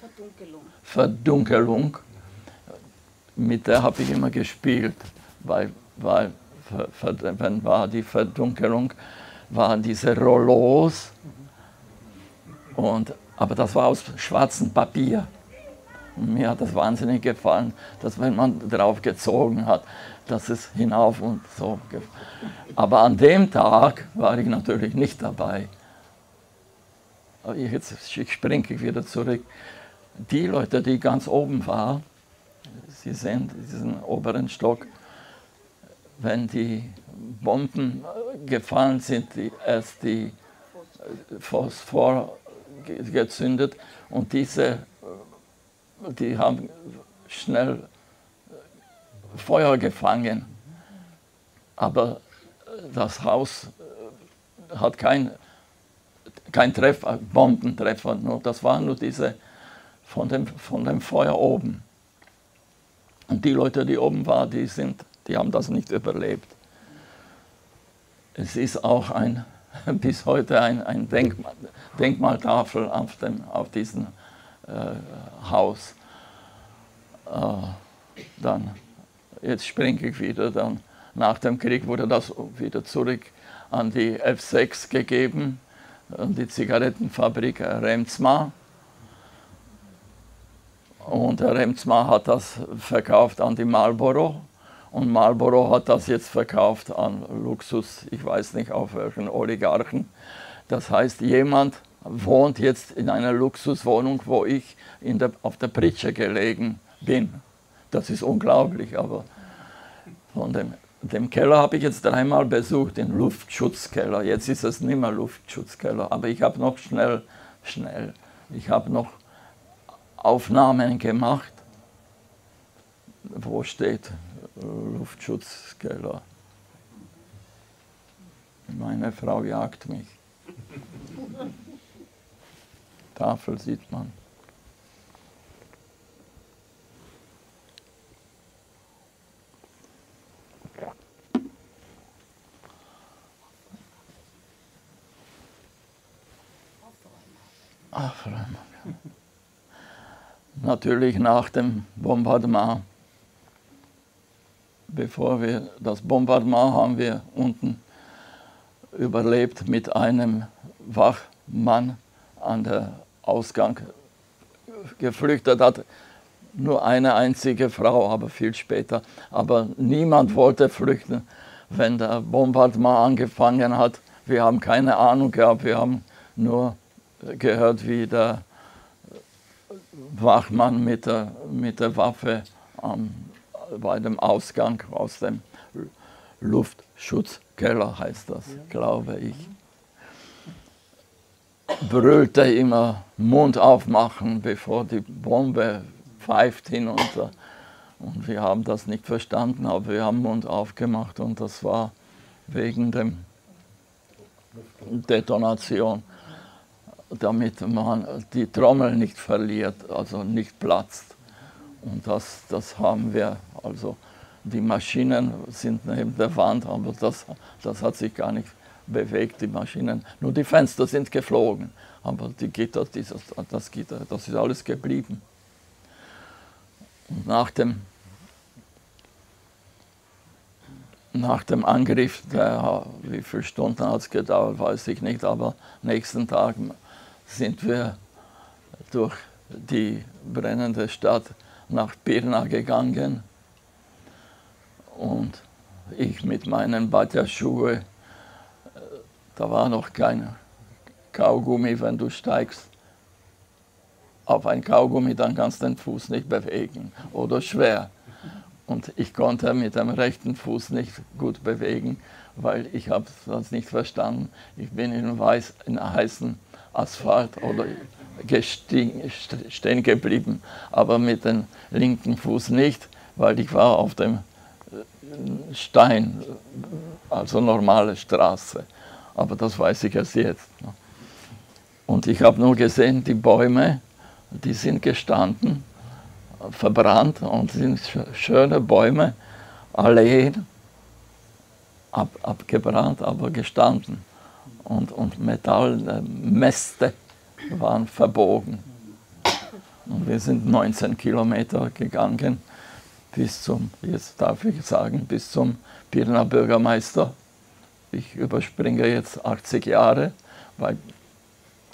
Verdunkelung. Verdunkelung. Mit der habe ich immer gespielt, weil, weil wenn war die Verdunkelung, waren diese Rollos, und, aber das war aus schwarzem Papier. Und mir hat das wahnsinnig gefallen, dass wenn man drauf gezogen hat, dass es hinauf und so. Aber an dem Tag war ich natürlich nicht dabei. Jetzt springe ich wieder zurück. Die Leute, die ganz oben waren, sie sehen diesen oberen Stock, wenn die Bomben gefallen sind, die, erst die Phosphor gezündet und diese die haben schnell Feuer gefangen. Aber das Haus hat kein, kein Treffer, Bombentreffer, nur, das war nur diese von dem, von dem Feuer oben. Und die Leute, die oben waren, die, sind, die haben das nicht überlebt. Es ist auch ein, bis heute ein, ein Denkmal, Denkmaltafel auf, dem, auf diesem äh, Haus. Äh, dann, jetzt springe ich wieder, dann nach dem Krieg wurde das wieder zurück an die F6 gegeben, an die Zigarettenfabrik Remzma. Und Remzma hat das verkauft an die Marlboro. Und Marlboro hat das jetzt verkauft an Luxus, ich weiß nicht auf welchen Oligarchen. Das heißt, jemand wohnt jetzt in einer Luxuswohnung, wo ich der, auf der Pritsche gelegen bin. Das ist unglaublich, aber von dem, dem Keller habe ich jetzt dreimal besucht, den Luftschutzkeller. Jetzt ist es nicht mehr Luftschutzkeller, aber ich habe noch schnell, schnell, ich habe noch Aufnahmen gemacht, wo steht Luftschutzkeller. Meine Frau jagt mich. Tafel sieht man. Aufräumen. Natürlich nach dem Bombardement. Bevor wir das Bombardement haben wir unten überlebt mit einem Wachmann an der Ausgang geflüchtet hat. Nur eine einzige Frau, aber viel später. Aber niemand wollte flüchten, wenn der Bombardement angefangen hat. Wir haben keine Ahnung gehabt, wir haben nur gehört, wie der Wachmann mit der, mit der Waffe am, bei dem Ausgang aus dem Luftschutzkeller, heißt das, glaube ich. Brüllte immer Mund aufmachen, bevor die Bombe pfeift hinunter. Und wir haben das nicht verstanden, aber wir haben Mund aufgemacht und das war wegen der Detonation, damit man die Trommel nicht verliert, also nicht platzt. Und das, das haben wir, also die Maschinen sind neben der Wand, aber das, das hat sich gar nicht bewegt, die Maschinen. Nur die Fenster sind geflogen, aber die Gitter, dieses, das Gitter, das ist alles geblieben. Und nach dem, nach dem Angriff, der, wie viele Stunden hat es gedauert, weiß ich nicht, aber nächsten Tag sind wir durch die brennende Stadt nach Pirna gegangen und ich mit meinen Batja-Schuhe, da war noch kein Kaugummi, wenn du steigst auf ein Kaugummi, dann kannst du den Fuß nicht bewegen oder schwer. Und ich konnte mit dem rechten Fuß nicht gut bewegen, weil ich habe das nicht verstanden. Ich bin in, weiß, in heißen Asphalt oder stehen geblieben, aber mit dem linken Fuß nicht, weil ich war auf dem äh, Stein, also normale Straße. Aber das weiß ich erst jetzt. Und ich habe nur gesehen, die Bäume, die sind gestanden, verbrannt und sind schöne Bäume, Alleen, ab, abgebrannt, aber gestanden. Und, und Metallmäste waren verbogen. Und wir sind 19 Kilometer gegangen bis zum, jetzt darf ich sagen, bis zum Pirna Bürgermeister. Ich überspringe jetzt 80 Jahre, weil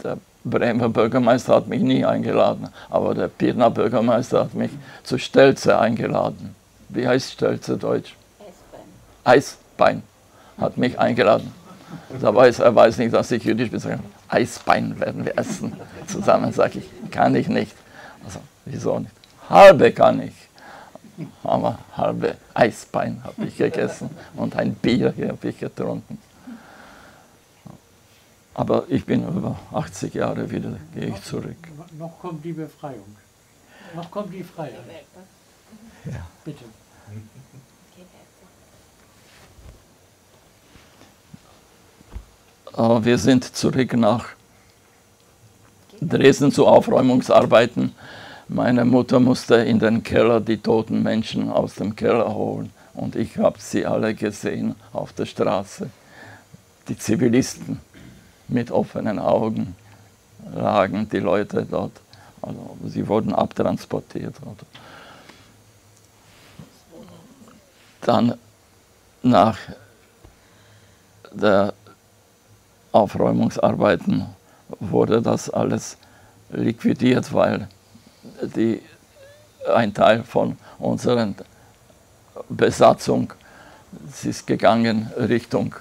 der Bremer Bürgermeister hat mich nie eingeladen, aber der Pirna Bürgermeister hat mich zu Stelze eingeladen. Wie heißt Stelze deutsch? Eisbein. Eisbein hat mich eingeladen. Da weiß, er weiß nicht, dass ich jüdisch bin. Eisbein werden wir essen. Zusammen sage ich, kann ich nicht. Also, wieso nicht? Halbe kann ich. Aber halbe Eisbein habe ich gegessen und ein Bier habe ich getrunken. Aber ich bin über 80 Jahre wieder, gehe ich zurück. Noch kommt die Befreiung. Noch kommt die Freiheit. Ja. Bitte. Aber wir sind zurück nach Dresden zu Aufräumungsarbeiten. Meine Mutter musste in den Keller die toten Menschen aus dem Keller holen. Und ich habe sie alle gesehen auf der Straße. Die Zivilisten mit offenen Augen lagen die Leute dort. Also sie wurden abtransportiert. Dann nach der Aufräumungsarbeiten wurde das alles liquidiert, weil die, ein Teil von unserer Besatzung ist gegangen Richtung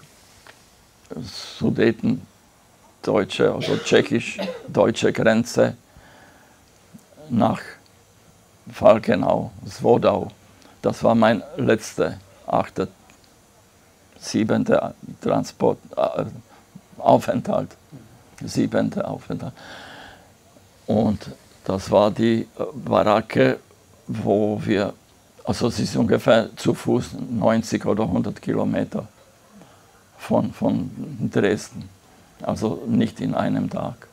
Sudeten, deutsche oder tschechisch-deutsche Grenze nach Falkenau, Swodau. Das war mein letzter, achter, siebenter Transport, äh, Aufenthalt. Siebente Aufenthalt. Und das war die äh, Baracke, wo wir, also es ist ungefähr zu Fuß 90 oder 100 Kilometer von, von Dresden. Also nicht in einem Tag.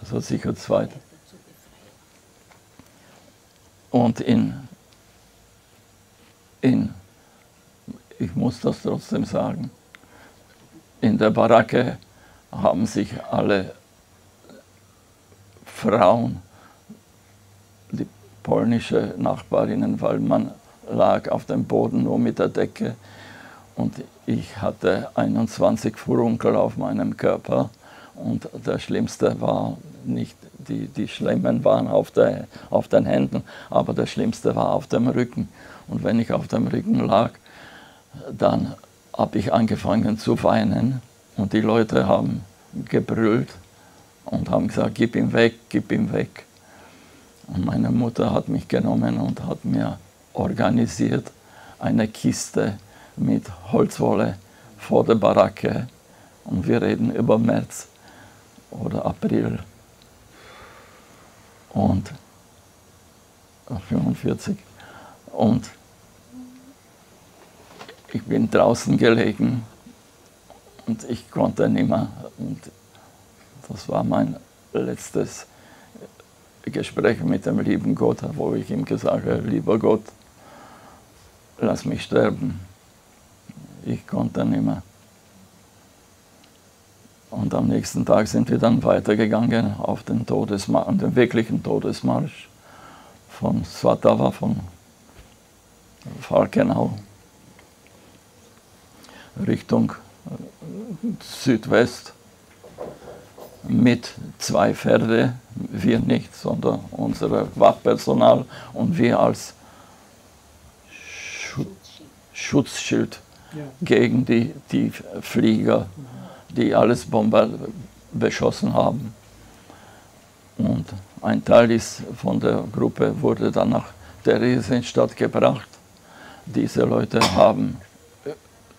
Das war sicher zwei. Und in, in, ich muss das trotzdem sagen, in der Baracke haben sich alle Frauen, die polnische Nachbarinnen, weil man lag auf dem Boden nur mit der Decke und ich hatte 21 Furunkel auf meinem Körper und der Schlimmste war nicht, die, die Schlimmen waren auf, der, auf den Händen, aber der Schlimmste war auf dem Rücken. Und wenn ich auf dem Rücken lag, dann habe ich angefangen zu weinen und die Leute haben gebrüllt und haben gesagt, gib ihn weg, gib ihn weg. Und meine Mutter hat mich genommen und hat mir organisiert eine Kiste mit Holzwolle vor der Baracke. Und wir reden über März oder April. Und 45. Und ich bin draußen gelegen und ich konnte nicht mehr. Und das war mein letztes Gespräch mit dem lieben Gott, wo ich ihm gesagt habe, lieber Gott, lass mich sterben. Ich konnte nicht mehr. Und am nächsten Tag sind wir dann weitergegangen auf den Todesmarsch, den wirklichen Todesmarsch von Swatava, von Falkenau Richtung Südwest. mit zwei Pferde, wir nicht, sondern unser Wachpersonal und wir als Schu Schutzschild Ja. gegen die, die Flieger, die alles Bomber beschossen haben. Und ein Teil ist von der Gruppe wurde dann nach Theresienstadt gebracht. Diese Leute haben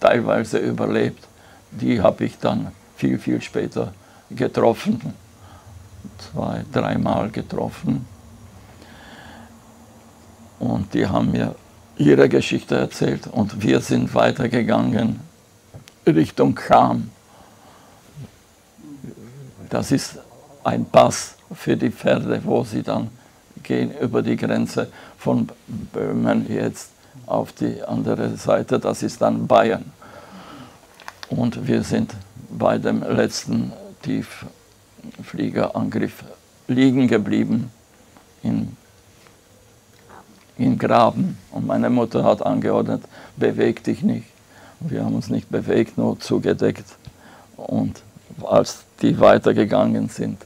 teilweise überlebt. Die habe ich dann viel, viel später getroffen. Zwei, dreimal getroffen. Und die haben mir ihre Geschichte erzählt und wir sind weitergegangen Richtung Cham. Das ist ein Pass für die Pferde, wo sie dann gehen über die Grenze von Böhmen jetzt auf die andere Seite, das ist dann Bayern. Und wir sind bei dem letzten Tieffliegerangriff liegen geblieben in, in Graben. Und meine Mutter hat angeordnet, beweg dich nicht. Wir haben uns nicht bewegt, nur zugedeckt. Und als die weitergegangen sind,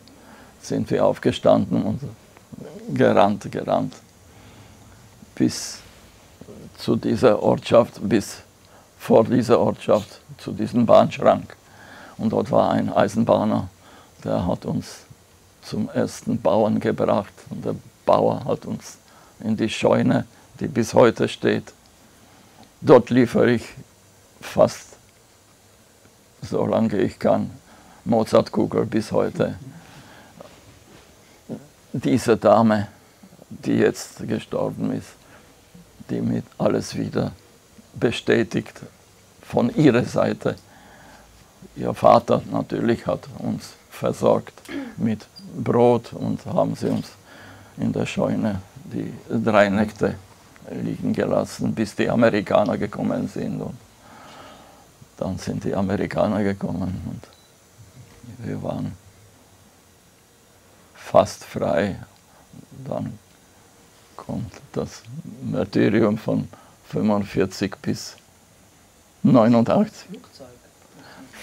sind wir aufgestanden und gerannt, gerannt. Bis zu dieser Ortschaft, bis vor dieser Ortschaft, zu diesem Bahnschrank. Und dort war ein Eisenbahner, der hat uns zum ersten Bauern gebracht. Und der Bauer hat uns in die Scheune, die bis heute steht. Dort liefere ich fast, solange ich kann, Mozartkugel bis heute. Diese Dame, die jetzt gestorben ist, die mit alles wieder bestätigt von ihrer Seite. Ihr Vater natürlich hat uns versorgt mit Brot und haben sie uns in der Scheune die drei Nächte liegen gelassen, bis die Amerikaner gekommen sind. Und dann sind die Amerikaner gekommen und wir waren fast frei. Dann kommt das Martyrium von 45 bis 89. Flugzeug.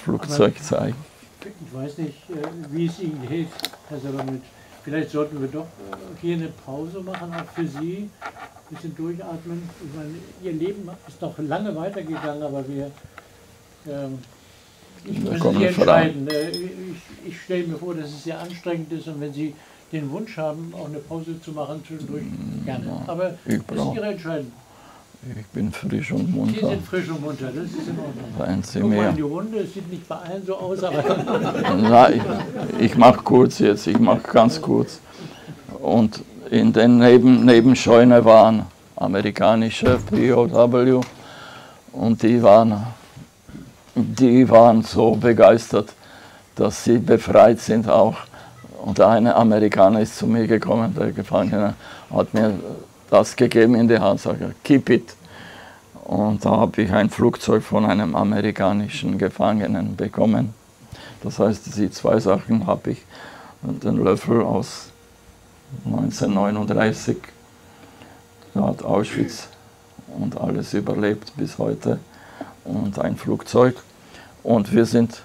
Flugzeugzeit. Ich weiß nicht, äh, wie es Ihnen geht, Herr Salomit. Vielleicht sollten wir doch hier eine Pause machen, auch für Sie. Ein bisschen durchatmen. Ich meine, Ihr Leben ist noch lange weitergegangen, aber wir. Ähm, ich kommen Sie entscheiden. Äh, Ich, ich stelle mir vor, dass es sehr anstrengend ist und wenn Sie den Wunsch haben, auch eine Pause zu machen zwischendurch, gerne. Aber ich das ist Ihre Entscheidung. Ich bin frisch und Sie munter. sind frisch und munter, das ist in Ordnung. Seien Sie Guck mal mir. in die Runde, es sieht nicht bei allen so aus, aber Nein, ich, ich mache kurz jetzt, ich mache ganz kurz. Und in den Neben, Nebenscheune waren amerikanische POW und die waren, die waren so begeistert, dass sie befreit sind auch. Und eine Amerikaner ist zu mir gekommen, der Gefangene, hat mir das gegeben in die Hand, sagte, keep it. Und da habe ich ein Flugzeug von einem amerikanischen Gefangenen bekommen. Das heißt, die zwei Sachen habe ich. Den Löffel aus 1939, der hat Auschwitz und alles überlebt bis heute. Und ein Flugzeug. Und wir sind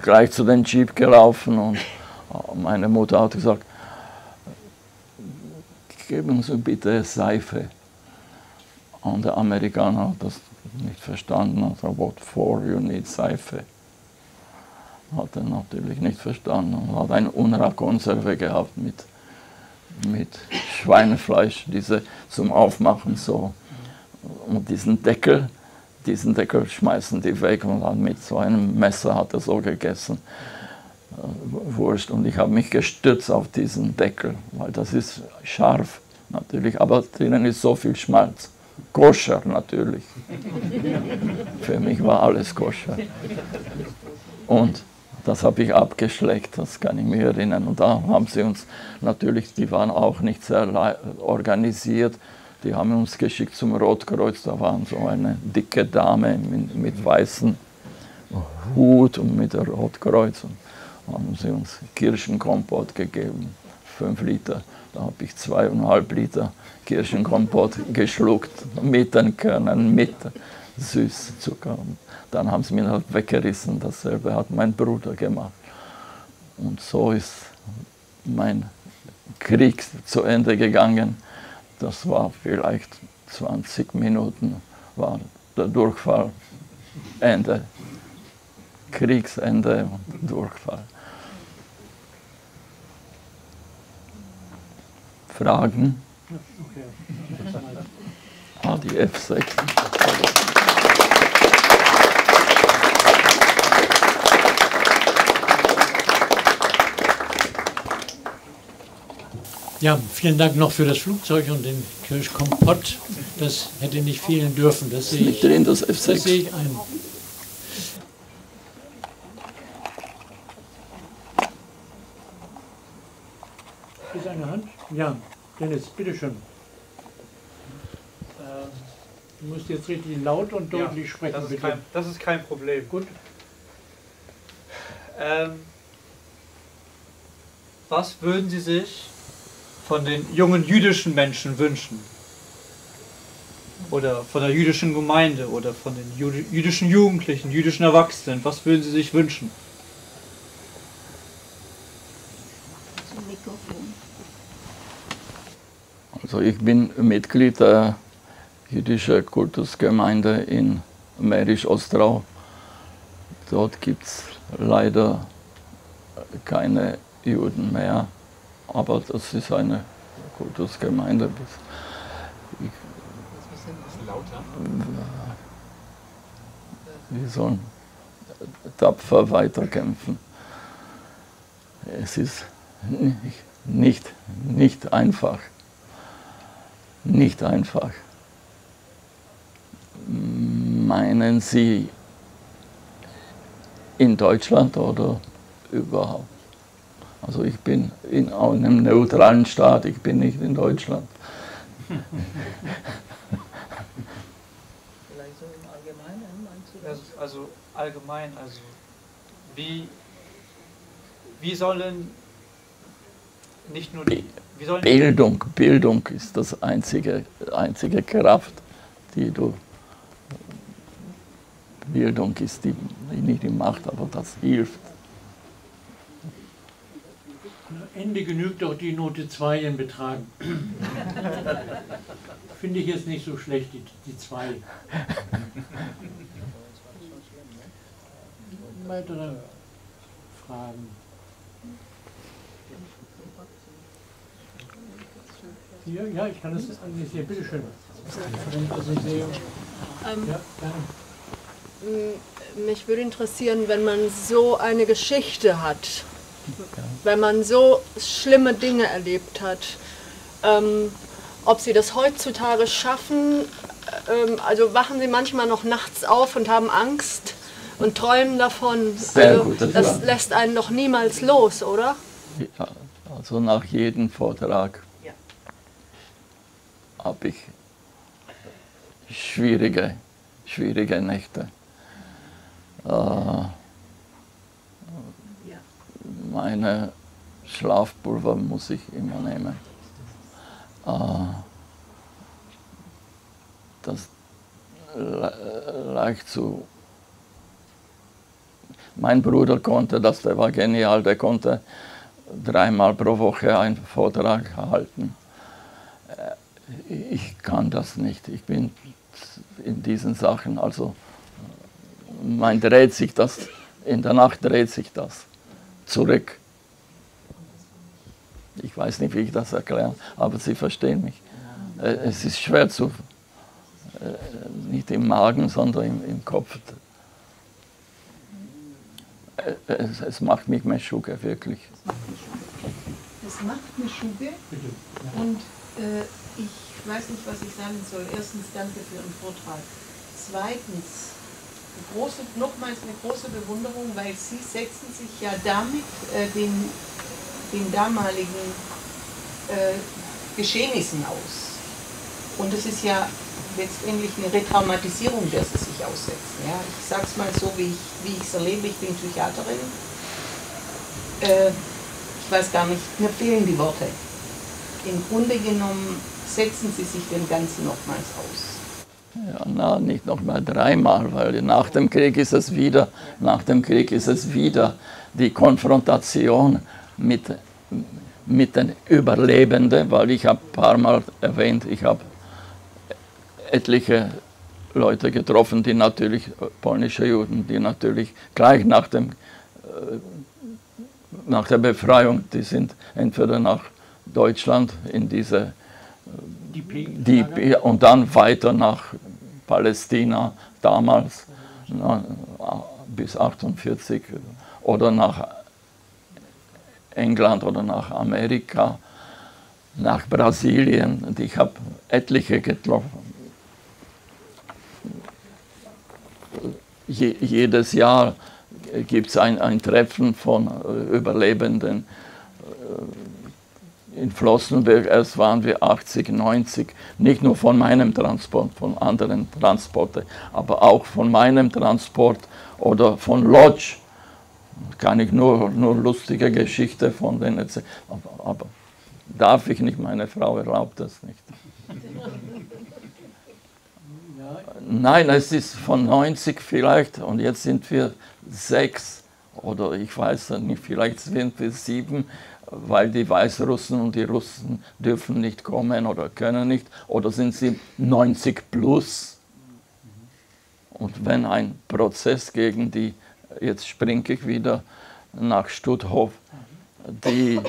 gleich zu den Jeep gelaufen und meine Mutter hat gesagt, geben Sie bitte Seife. Und der Amerikaner hat das nicht verstanden. Hat gesagt, what for you need Seife? Hat er natürlich nicht verstanden und hat eine Unra-Konserve gehabt mit, mit Schweinefleisch, diese zum Aufmachen so. Und diesen Deckel, diesen Deckel schmeißen die weg und dann mit so einem Messer hat er so gegessen. Wurst. Und ich habe mich gestützt auf diesen Deckel, weil das ist scharf natürlich, aber drinnen ist so viel Schmalz. Koscher natürlich. Für mich war alles koscher. Und das habe ich abgeschleckt, das kann ich mich erinnern. Und da haben sie uns natürlich, die waren auch nicht sehr organisiert, die haben uns geschickt zum Rotkreuz, da war so eine dicke Dame mit, mit weißem Hut und mit Rotkreuz. Und haben sie uns Kirschenkompott gegeben, fünf Liter. Da habe ich zweieinhalb Liter Kirschenkompott geschluckt, mit den Kernen, mit Süßzucker. Dann haben sie mir das weggerissen. Dasselbe hat mein Bruder gemacht. Und so ist mein Krieg zu Ende gegangen. Das war vielleicht 20 Minuten, war der Durchfall, Ende, Kriegsende und Durchfall. Fragen? Okay. Ah, die F6. Ja, vielen Dank noch für das Flugzeug und den Kirschkompott. Das hätte nicht fehlen dürfen. Das sehe ich, drin, das F6. Das sehe ich ein. Ist eine Hand? Ja, Dennis, bitteschön. Ähm, du musst jetzt richtig laut und deutlich ja, sprechen, das bitte. Kein, das ist kein Problem. Gut. Ähm, was würden Sie sich von den jungen jüdischen Menschen wünschen? Oder von der jüdischen Gemeinde oder von den jüdischen Jugendlichen, jüdischen Erwachsenen? Was würden Sie sich wünschen? Also ich bin Mitglied der jüdischen Kultusgemeinde in Mährisch-Ostrau. Dort gibt es leider keine Juden mehr aber das ist eine Kultusgemeinde. Ich, wir sollen tapfer weiterkämpfen. Es ist nicht, nicht einfach. Nicht einfach. Meinen Sie in Deutschland oder überhaupt? Also ich bin in einem neutralen Staat, ich bin nicht in Deutschland. Vielleicht so im Allgemeinen, meinst du das? Also allgemein, also wie, wie sollen nicht nur die... Wie sollen Bildung, Bildung ist das einzige, einzige Kraft, die du... Bildung ist die, nicht die Macht, aber das hilft. Ende genügt auch die Note 2 in Betragen. Finde ich jetzt nicht so schlecht, die 2. Weitere Fragen? Hier, ja, ich kann das nicht sehen. Bitte schön. Ähm, ja, mich würde interessieren, wenn man so eine Geschichte hat, wenn man so schlimme Dinge erlebt hat. Ähm, ob sie das heutzutage schaffen, ähm, also wachen sie manchmal noch nachts auf und haben Angst und träumen davon. Sehr also, gut, das das lässt einen doch niemals los, oder? Ja, also nach jedem Vortrag. Habe ich schwierige, schwierige Nächte. Äh, meine Schlafpulver muss ich immer nehmen. Äh, das leicht zu. Mein Bruder konnte das, der war genial, der konnte dreimal pro Woche einen Vortrag halten. Ich kann das nicht. Ich bin in diesen Sachen, also mein dreht sich das, in der Nacht dreht sich das zurück. Ich weiß nicht, wie ich das erkläre, aber Sie verstehen mich. Äh, es ist schwer zu, äh, nicht im Magen, sondern im, im Kopf. Äh, es, es macht mich Meschuge, wirklich. Es macht mich Schuge und äh, ich weiß nicht, was ich sagen soll. Erstens danke für Ihren Vortrag. Zweitens, große, nochmals eine große Bewunderung, weil Sie setzen sich ja damit äh, den, den damaligen äh, Geschehnissen aus. Und es ist ja letztendlich eine Retraumatisierung, der Sie sich aussetzen. Ja? Ich sage es mal so, wie ich es erlebe, ich bin Psychiaterin. Äh, ich weiß gar nicht, mir fehlen die Worte. Im Grunde genommen setzen Sie sich dem Ganzen nochmals aus. Ja, na, nicht noch mal dreimal, weil nach dem Krieg ist es wieder, nach dem Krieg ist es wieder. die Konfrontation mit, mit den Überlebenden, weil ich habe ein paar Mal erwähnt, ich habe etliche Leute getroffen, die natürlich, polnische Juden, die natürlich gleich nach, dem, äh, nach der Befreiung, die sind entweder nach Deutschland in diese, die, die, und dann weiter nach Palästina damals na, bis 48 oder nach England oder nach Amerika, nach Brasilien. Ich habe etliche getroffen. Je, jedes Jahr gibt es ein, ein Treffen von äh, Überlebenden. In Flossenberg erst waren wir 80, 90, nicht nur von meinem Transport, von anderen Transporten, aber auch von meinem Transport oder von Lodge kann ich nur, nur lustige Geschichte von denen erzählen. Aber, aber darf ich nicht, meine Frau erlaubt das nicht. Nein, es ist von 90 vielleicht und jetzt sind wir sechs oder ich weiß nicht, vielleicht sind wir sieben, weil die Weißrussen und die Russen dürfen nicht kommen oder können nicht oder sind sie 90 plus. Und wenn ein Prozess gegen die jetzt springe ich wieder nach Stutthof, die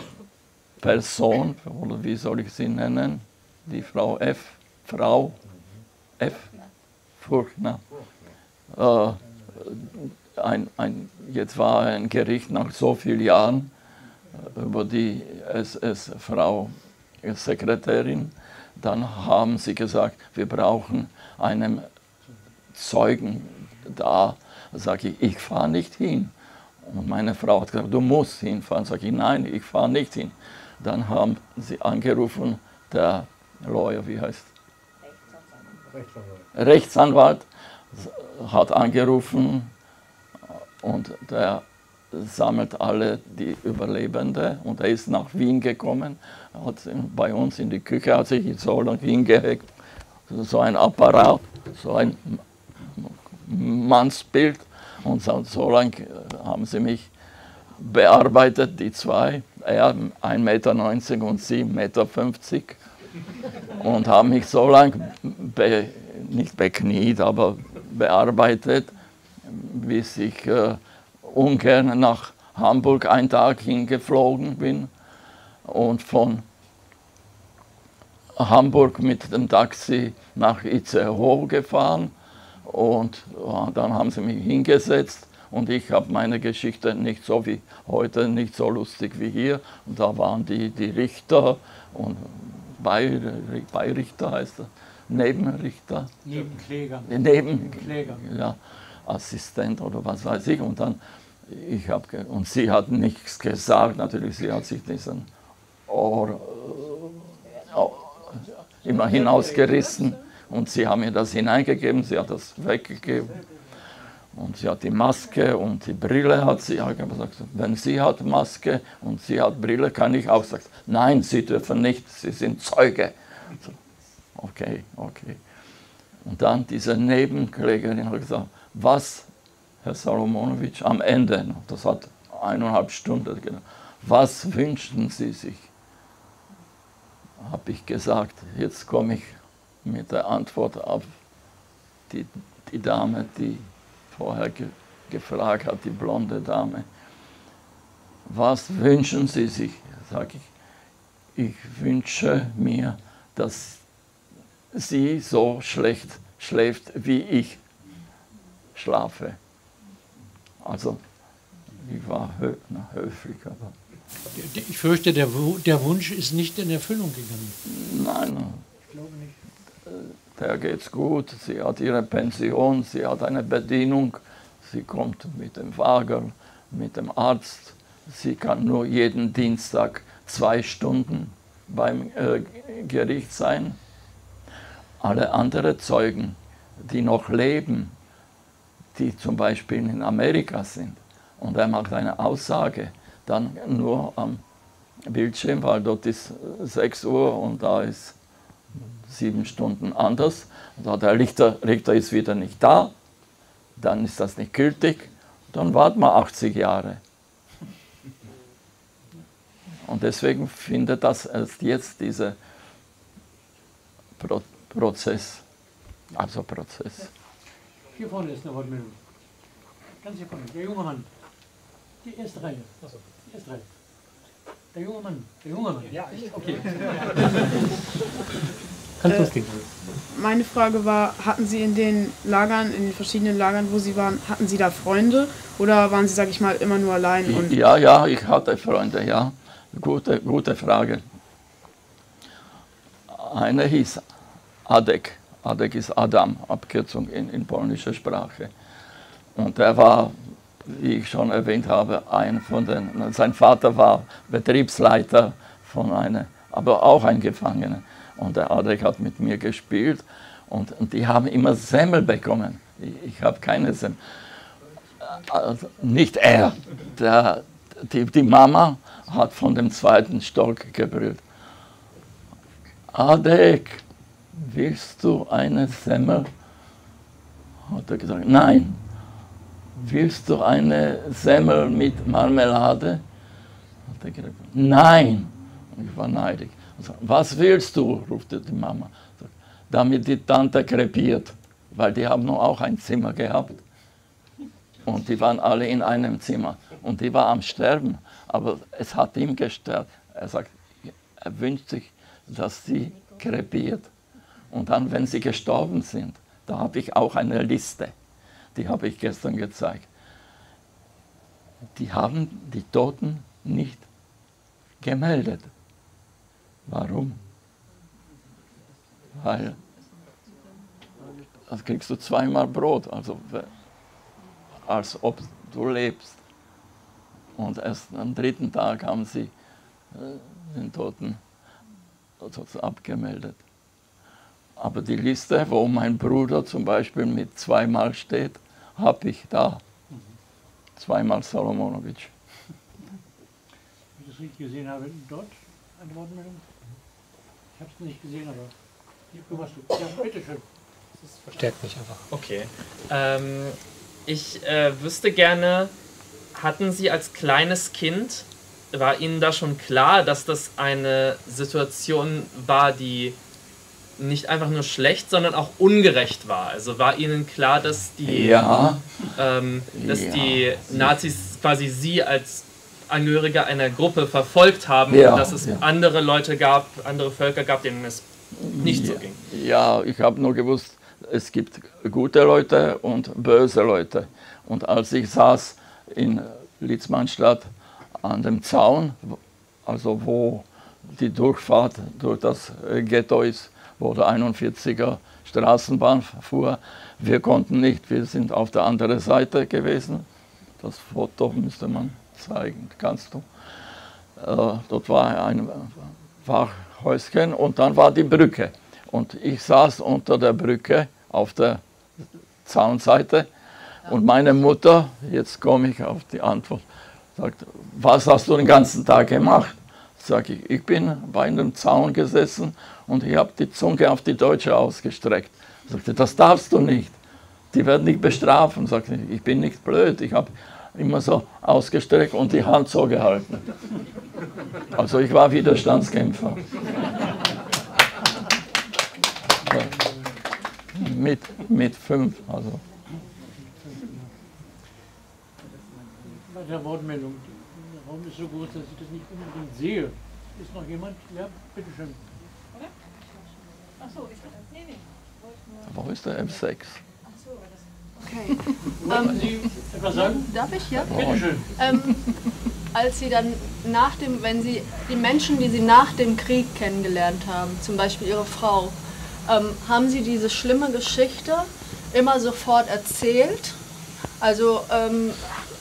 Person, oder wie soll ich sie nennen, die Frau F, Frau F, Furchtner, äh, ein, ein, jetzt war ein Gericht nach so vielen Jahren über die SS-Frau Sekretärin, dann haben sie gesagt, wir brauchen einen Zeugen da, sage ich, ich fahre nicht hin. Und meine Frau hat gesagt, du musst hinfahren. Sage ich, nein, ich fahre nicht hin. Dann haben sie angerufen, der Lawyer, wie heißt Rechtsanwalt. Rechtsanwalt hat angerufen und der sammelt alle die Überlebenden und er ist nach Wien gekommen, hat bei uns in die Küche, hat sich so lange hingeheckt, so ein Apparat, so ein Mannsbild. Und so, lange haben sie mich bearbeitet, die zwei. Er 1,90 Meter und sie 1,50 Meter. Und haben mich so lange, be, nicht bekniet, aber bearbeitet, bis ich äh, ungern nach Hamburg einen Tag hingeflogen bin und von Hamburg mit dem Taxi nach Itzehoe gefahren und dann haben sie mich hingesetzt und ich habe meine Geschichte nicht so wie heute, nicht so lustig wie hier. Und da waren die, die Richter und Beirichter heißt er, Nebenrichter. Nebenkläger. Nebenkläger. Ja, Assistent oder was weiß ich. Und dann, ich habe, und sie hat nichts gesagt, natürlich, sie hat sich diesen Ohr, Ohr äh, immer hinausgerissen. Und sie haben mir das hineingegeben, sie hat das weggegeben. Und sie hat die Maske und die Brille hat sie. Ich habe gesagt, wenn sie hat Maske und sie hat Brille, kann ich auch sagen, nein, sie dürfen nicht, sie sind Zeuge. So, okay, okay. Und dann diese Nebenklägerin hat gesagt, was, Herr Salomonowitsch, am Ende, das hat eineinhalb Stunden gedauert, was wünschen Sie sich? Habe ich gesagt, jetzt komme ich mit der Antwort auf die, die Dame, die vorher ge gefragt hat, die blonde Dame. Was wünschen Sie sich? Sage ich, ich wünsche mir, dass sie so schlecht schläft, wie ich schlafe. Also, ich war hö na, höflich, aber. Ich fürchte, der, der Wunsch ist nicht in Erfüllung gegangen. Nein, ich glaube nicht der geht's gut, sie hat ihre Pension, sie hat eine Bedienung, sie kommt mit dem Wagen, mit dem Arzt, sie kann nur jeden Dienstag zwei Stunden beim äh, Gericht sein. Alle anderen Zeugen, die noch leben, die zum Beispiel in Amerika sind, und er macht eine Aussage, dann nur am Bildschirm, weil dort ist 6 Uhr und da ist sieben Stunden anders. Und der Richter, Richter ist wieder nicht da, dann ist das nicht gültig, dann warten wir 80 Jahre. Und deswegen findet das erst jetzt dieser Pro Prozess, also Prozess. Hier vorne ist eine Wortmeldung. Ganz hier vorne, der junge Mann. Die erste Reihe. Achso, die erste Reihe. Der junge Mann, der junge Mann. Ja, ich. Okay. Kannst losgehen. Meine Frage war, hatten Sie in den Lagern, in den verschiedenen Lagern, wo Sie waren, hatten Sie da Freunde oder waren Sie, sag ich mal, immer nur allein? Und ja, ja, ich hatte Freunde, ja. Gute, gute Frage. Einer hieß Adek. Adek ist Adam, Abkürzung in, in polnischer Sprache. Und er war, wie ich schon erwähnt habe, ein von den, sein Vater war Betriebsleiter von einer, aber auch ein Gefangener. Und der Adek hat mit mir gespielt und, und die haben immer Semmel bekommen. Ich, ich habe keine Semmel. Also nicht er. Der, die, die Mama hat von dem zweiten Stock gebrüllt. Adek, willst du eine Semmel? Hat er gesagt, nein. Willst du eine Semmel mit Marmelade? Hat er gesagt, nein. Und ich war neidig. Also, was willst du? rufte die Mama. Damit die Tante krepiert, weil die haben nur auch ein Zimmer gehabt. Und die waren alle in einem Zimmer. Und die war am Sterben. Aber es hat ihm gestört. Er sagt, er wünscht sich, dass sie krepiert. Und dann, wenn sie gestorben sind, da habe ich auch eine Liste, die habe ich gestern gezeigt. Die haben die Toten nicht gemeldet. Warum? Weil dann kriegst du zweimal Brot, also als ob du lebst. Und erst am dritten Tag haben sie äh, den Toten abgemeldet. Aber die Liste, wo mein Bruder zum Beispiel mit zweimal steht, habe ich da. Zweimal Solomonovic. Wenn ich das richtig gesehen habe, dort eine Wortmeldung? Ich habe es nicht gesehen, aber machst du. Ja, bitteschön. Das verstärkt mich einfach. Okay. Ähm, ich äh, wüsste gerne, hatten Sie als kleines Kind, war Ihnen da schon klar, dass das eine Situation war, die nicht einfach nur schlecht, sondern auch ungerecht war. Also war ihnen klar, dass die, ja. ähm, dass Ja. die Nazis quasi sie als Angehörige einer Gruppe verfolgt haben Ja, und dass es andere Leute gab, andere Völker gab, denen es nicht so ging. Ja, ich habe nur gewusst, es gibt gute Leute und böse Leute. Und als ich saß in Litzmannstadt an dem Zaun, also wo die Durchfahrt durch das Ghetto ist, wo der 41er Straßenbahn fuhr, wir konnten nicht, wir sind auf der anderen Seite gewesen. Das Foto müsste man zeigen, kannst du. Äh, dort war ein Wachhäuschen und dann war die Brücke. Und ich saß unter der Brücke auf der Zaunseite und meine Mutter, jetzt komme ich auf die Antwort, sagt, was hast du den ganzen Tag gemacht? Sag ich, ich bin bei einem Zaun gesessen und ich habe die Zunge auf die Deutsche ausgestreckt. Sagte, das darfst du nicht. Die werden dich bestrafen. Sagte ich, ich bin nicht blöd. Ich habe immer so ausgestreckt und die Hand so gehalten. Also ich war Widerstandskämpfer. Mit, mit fünf, also. Bei der Wortmeldung. Der Raum ist so groß, dass ich das nicht unbedingt sehe. Ist noch jemand? Ja, bitteschön. Wo ist der M6? Okay. Wollten Sie etwas sagen? Darf ich hier? Bitteschön. Ähm, als Sie dann nach dem, wenn Sie die Menschen, die Sie nach dem Krieg kennengelernt haben, zum Beispiel Ihre Frau, ähm, haben Sie diese schlimme Geschichte immer sofort erzählt? Also, ähm,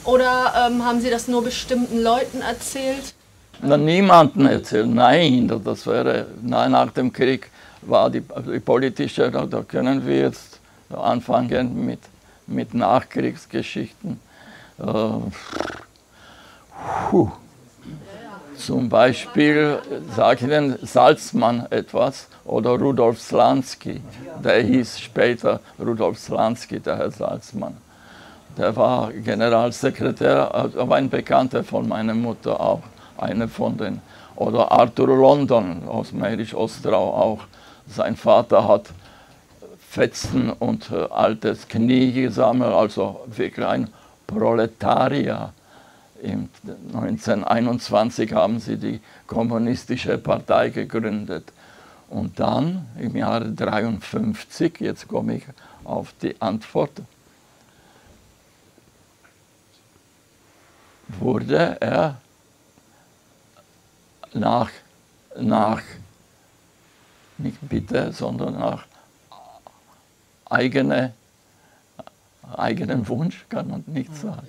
oder ähm, haben Sie das nur bestimmten Leuten erzählt? Na, niemanden erzählen. Nein, das- das wäre, nein, nach dem Krieg war die, die politische, da, können wir jetzt anfangen mit, mit Nachkriegsgeschichten. Äh, puh. Zum Beispiel sage ich Ihnen Salzmann etwas oder Rudolf Slansky. Der hieß später Rudolf Slansky, der Herr Salzmann. Der war Generalsekretär, aber ein Bekannter von meiner Mutter auch. eine von den, oder Arthur London aus Mährisch-Ostrau auch. Sein Vater hat Fetzen und äh, altes Knie gesammelt, also wirklich ein Proletarier. Im 1921 haben sie die Kommunistische Partei gegründet. Und dann im Jahre 1953, jetzt komme ich auf die Antwort, wurde er nach, nach nicht bitte, sondern nach eigene, eigenen Wunsch, kann man nicht sagen.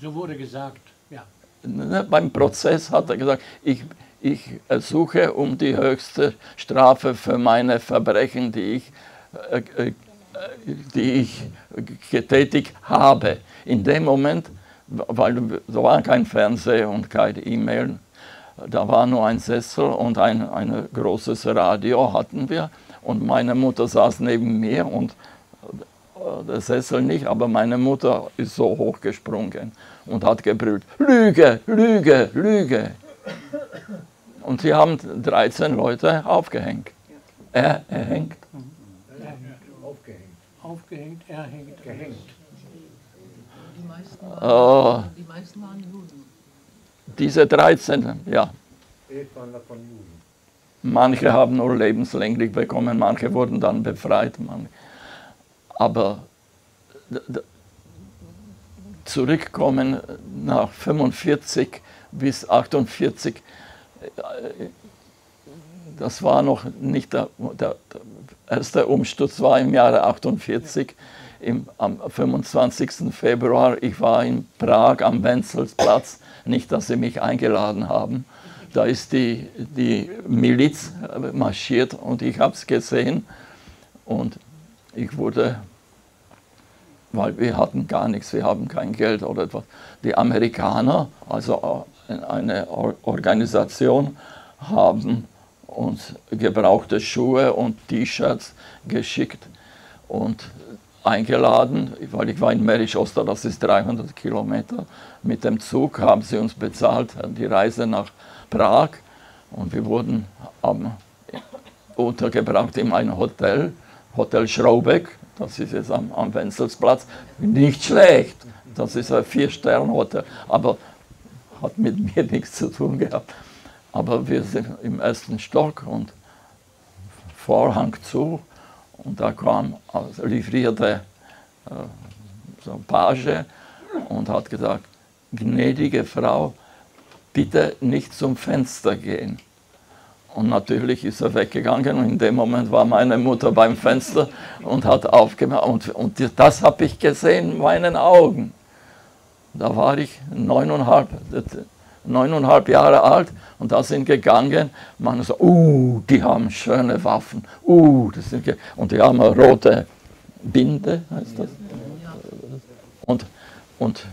So wurde gesagt, ja. Ne, beim Prozess hat er gesagt, ich, ich suche um die höchste Strafe für meine Verbrechen, die ich, äh, äh, die ich getätigt habe. In dem Moment, weil da war kein Fernseher und keine E-Mail, da war nur ein Sessel und ein, ein großes Radio hatten wir. Und meine Mutter saß neben mir und äh, der Sessel nicht, aber meine Mutter ist so hochgesprungen und hat gebrüllt, Lüge, Lüge, Lüge. Und sie haben 13 Leute aufgehängt. Er, er hängt. Aufgehängt. Aufgehängt, er hängt, gehängt. Die meisten waren, die meisten waren Juden. Diese 13, ja. Manche haben nur lebenslänglich bekommen, manche wurden dann befreit. Aber zurückkommen nach 45 bis 48, das war noch nicht der, der, der erste Umsturz war im Jahre 48, im, am 25. Februar. Ich war in Prag am Wenzelsplatz, nicht, dass sie mich eingeladen haben. Da ist die, die Miliz marschiert und ich habe es gesehen und ich wurde weil wir hatten gar nichts, wir haben kein Geld oder etwas. Die Amerikaner, also eine Organisation, haben uns gebrauchte Schuhe und T-Shirts geschickt und eingeladen, weil ich war in Merisch-Oster, das ist 300 Kilometer. Mit dem Zug haben sie uns bezahlt, die Reise nach Prag. Und wir wurden untergebracht in einem Hotel, Hotel Schraubeck, das ist jetzt am, am Wenzelsplatz, nicht schlecht. Das ist ein Vier-Sterne-Hotel, aber hat mit mir nichts zu tun gehabt. Aber wir sind im ersten Stock und Vorhang zu. Und da kam, also livrierte äh, so Page und hat gesagt, gnädige Frau, bitte nicht zum Fenster gehen. Und natürlich ist er weggegangen und in dem Moment war meine Mutter beim Fenster und hat aufgemacht. Und, und das habe ich gesehen in meinen Augen. Da war ich neuneinhalb, neuneinhalb Jahre alt und da sind gegangen, man so, uh, die haben schöne Waffen, uh, das sind und die haben eine rote Binde, heißt das? Und, und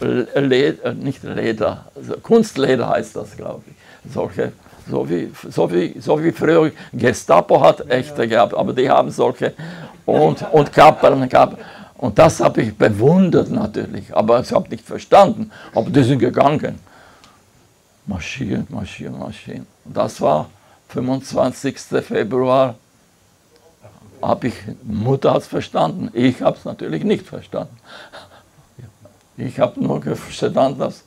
Leder, nicht Leder, also Kunstleder heißt das, glaube ich. Solche so wie, so wie, so wie früher Gestapo hat echte gehabt, aber die haben solche und, und Kappeln gehabt. Und das habe ich bewundert natürlich, aber ich habe nicht verstanden. Aber die sind gegangen. Marschieren, marschieren, marschieren. Das war 25. Februar. Habe ich, Mutter hat es verstanden, ich habe es natürlich nicht verstanden. Ich habe nur verstanden, dass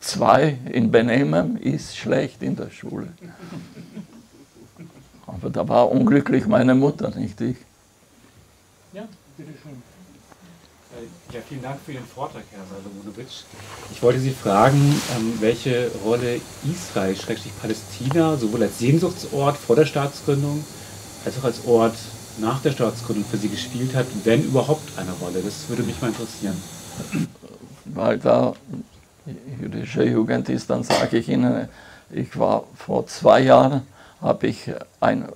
Zwei in Benehmen ist schlecht in der Schule. Aber da war unglücklich meine Mutter, nicht ich. Ja, bitteschön. Ja, vielen Dank für Ihren Vortrag, Herr Salomonowitsch. Ich wollte Sie fragen, ähm, welche Rolle Israel, schrägstrich Palästina, sowohl als Sehnsuchtsort vor der Staatsgründung als auch als Ort nach der Staatsgründung für Sie gespielt hat, wenn überhaupt eine Rolle. Das würde mich mal interessieren. Weil da jüdische Jugend ist, dann sage ich Ihnen, ich war vor zwei Jahren, habe ich ein,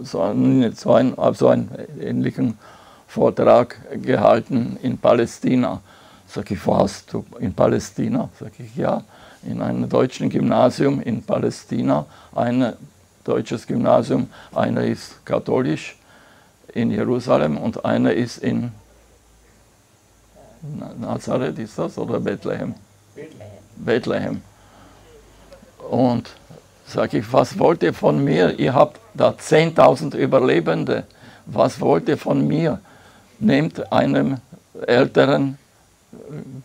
so, einen, so, einen, so einen ähnlichen Vortrag gehalten in Palästina. Sag ich, wo hast du in Palästina? Sag ich, ja, in einem deutschen Gymnasium in Palästina, ein deutsches Gymnasium, einer ist katholisch in Jerusalem und einer ist in Nazareth, ist das, oder Bethlehem? Bethlehem. Bethlehem. Und sage ich, was wollt ihr von mir? Ihr habt da 10.000 Überlebende. Was wollt ihr von mir? Nehmt einem älteren,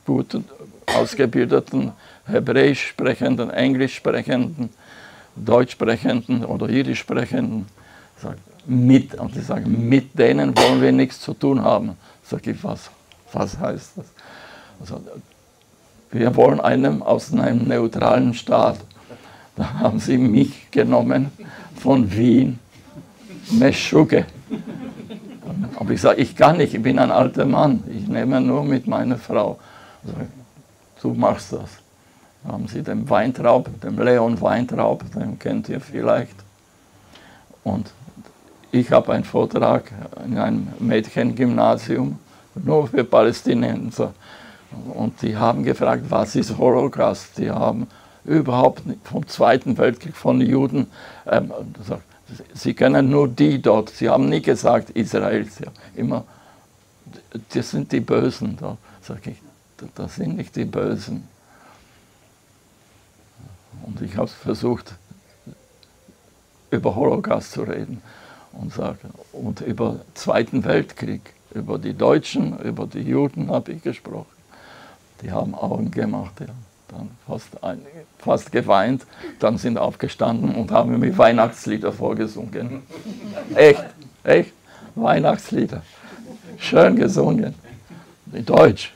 guten, ausgebildeten, Hebräisch sprechenden, Englisch sprechenden, Deutsch sprechenden oder Jiddisch sprechenden, sagt, mit, und die sagen, mit denen wollen wir nichts zu tun haben. Sag ich, was, was heißt das? Also, wir wollen einen aus einem neutralen Staat. Da haben sie mich genommen von Wien, Meschuge. Aber ich sage, ich kann nicht, ich bin ein alter Mann, ich nehme nur mit meiner Frau. Also, du machst das. Da haben sie den Weintraub, den Leon Weintraub, den kennt ihr vielleicht. Und ich habe einen Vortrag in einem Mädchengymnasium, nur für Palästinenser. Und die haben gefragt, was ist Holocaust? Die haben überhaupt vom Zweiten Weltkrieg von Juden ähm, gesagt, sie kennen nur die dort. Sie haben nie gesagt Israel. Sie immer, das sind die Bösen. Da sage ich, das sind nicht die Bösen. Und ich habe versucht, über Holocaust zu reden und, sagen, und über Zweiten Weltkrieg, über die Deutschen, über die Juden habe ich gesprochen. Die haben Augen gemacht, ja. dann fast, ein, fast geweint, dann sind aufgestanden und haben mir Weihnachtslieder vorgesungen. Echt, echt, Weihnachtslieder. Schön gesungen, in Deutsch.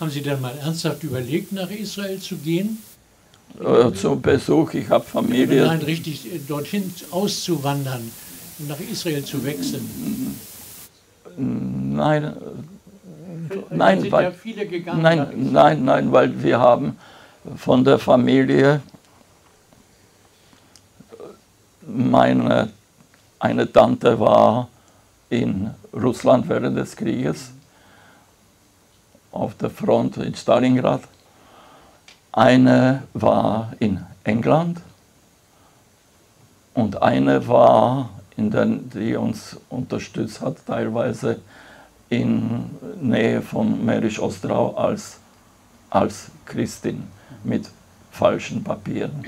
Haben Sie denn mal ernsthaft überlegt, nach Israel zu gehen? Äh, zum Besuch, ich habe Familie. Nein, richtig äh, dorthin auszuwandern, nach Israel zu wechseln. Nein, äh, nein, sind weil, ja gegangen nein, nein, nein, weil wir haben von der Familie meine eine Tante war in Russland während des Krieges auf der Front in Stalingrad. Eine war in England und eine war, in den, die uns unterstützt hat, teilweise in Nähe von Mährisch Ostrau als, als Christin mit falschen Papieren.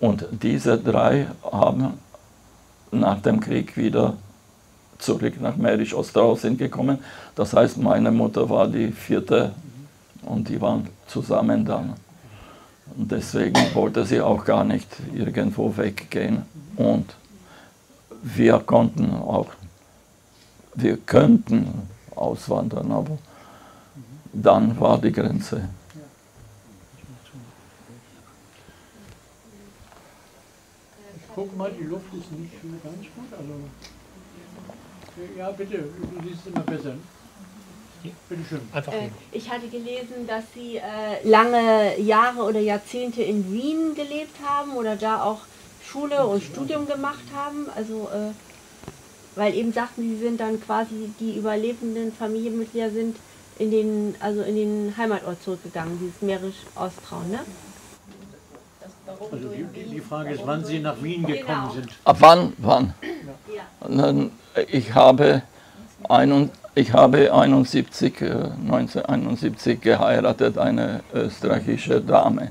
Und diese drei haben nach dem Krieg wieder zurück nach Mährisch Ostrau sind gekommen. Das heißt, meine Mutter war die vierte und die waren zusammen dann. Und deswegen wollte sie auch gar nicht irgendwo weggehen. Und wir konnten auch, wir könnten auswandern, aber dann war die Grenze. Guck mal, die Luft ist nicht ganz gut. Also, ja, bitte, du siehst immer besser. Äh, ich hatte gelesen, dass Sie äh, lange Jahre oder Jahrzehnte in Wien gelebt haben oder da auch Schule und Studium gemacht haben. Also, äh, weil eben sagten, Sie sind dann quasi die überlebenden Familienmitglieder sind in den, also in den Heimatort zurückgegangen, dieses Mährisch Ostraun, ne? Also die, die, Frage ist, wann Sie nach Wien gekommen genau. sind. Ab wann? Wann? Ja. Ich habe ein, ich habe 71, 1971 äh, geheiratet, eine österreichische Dame.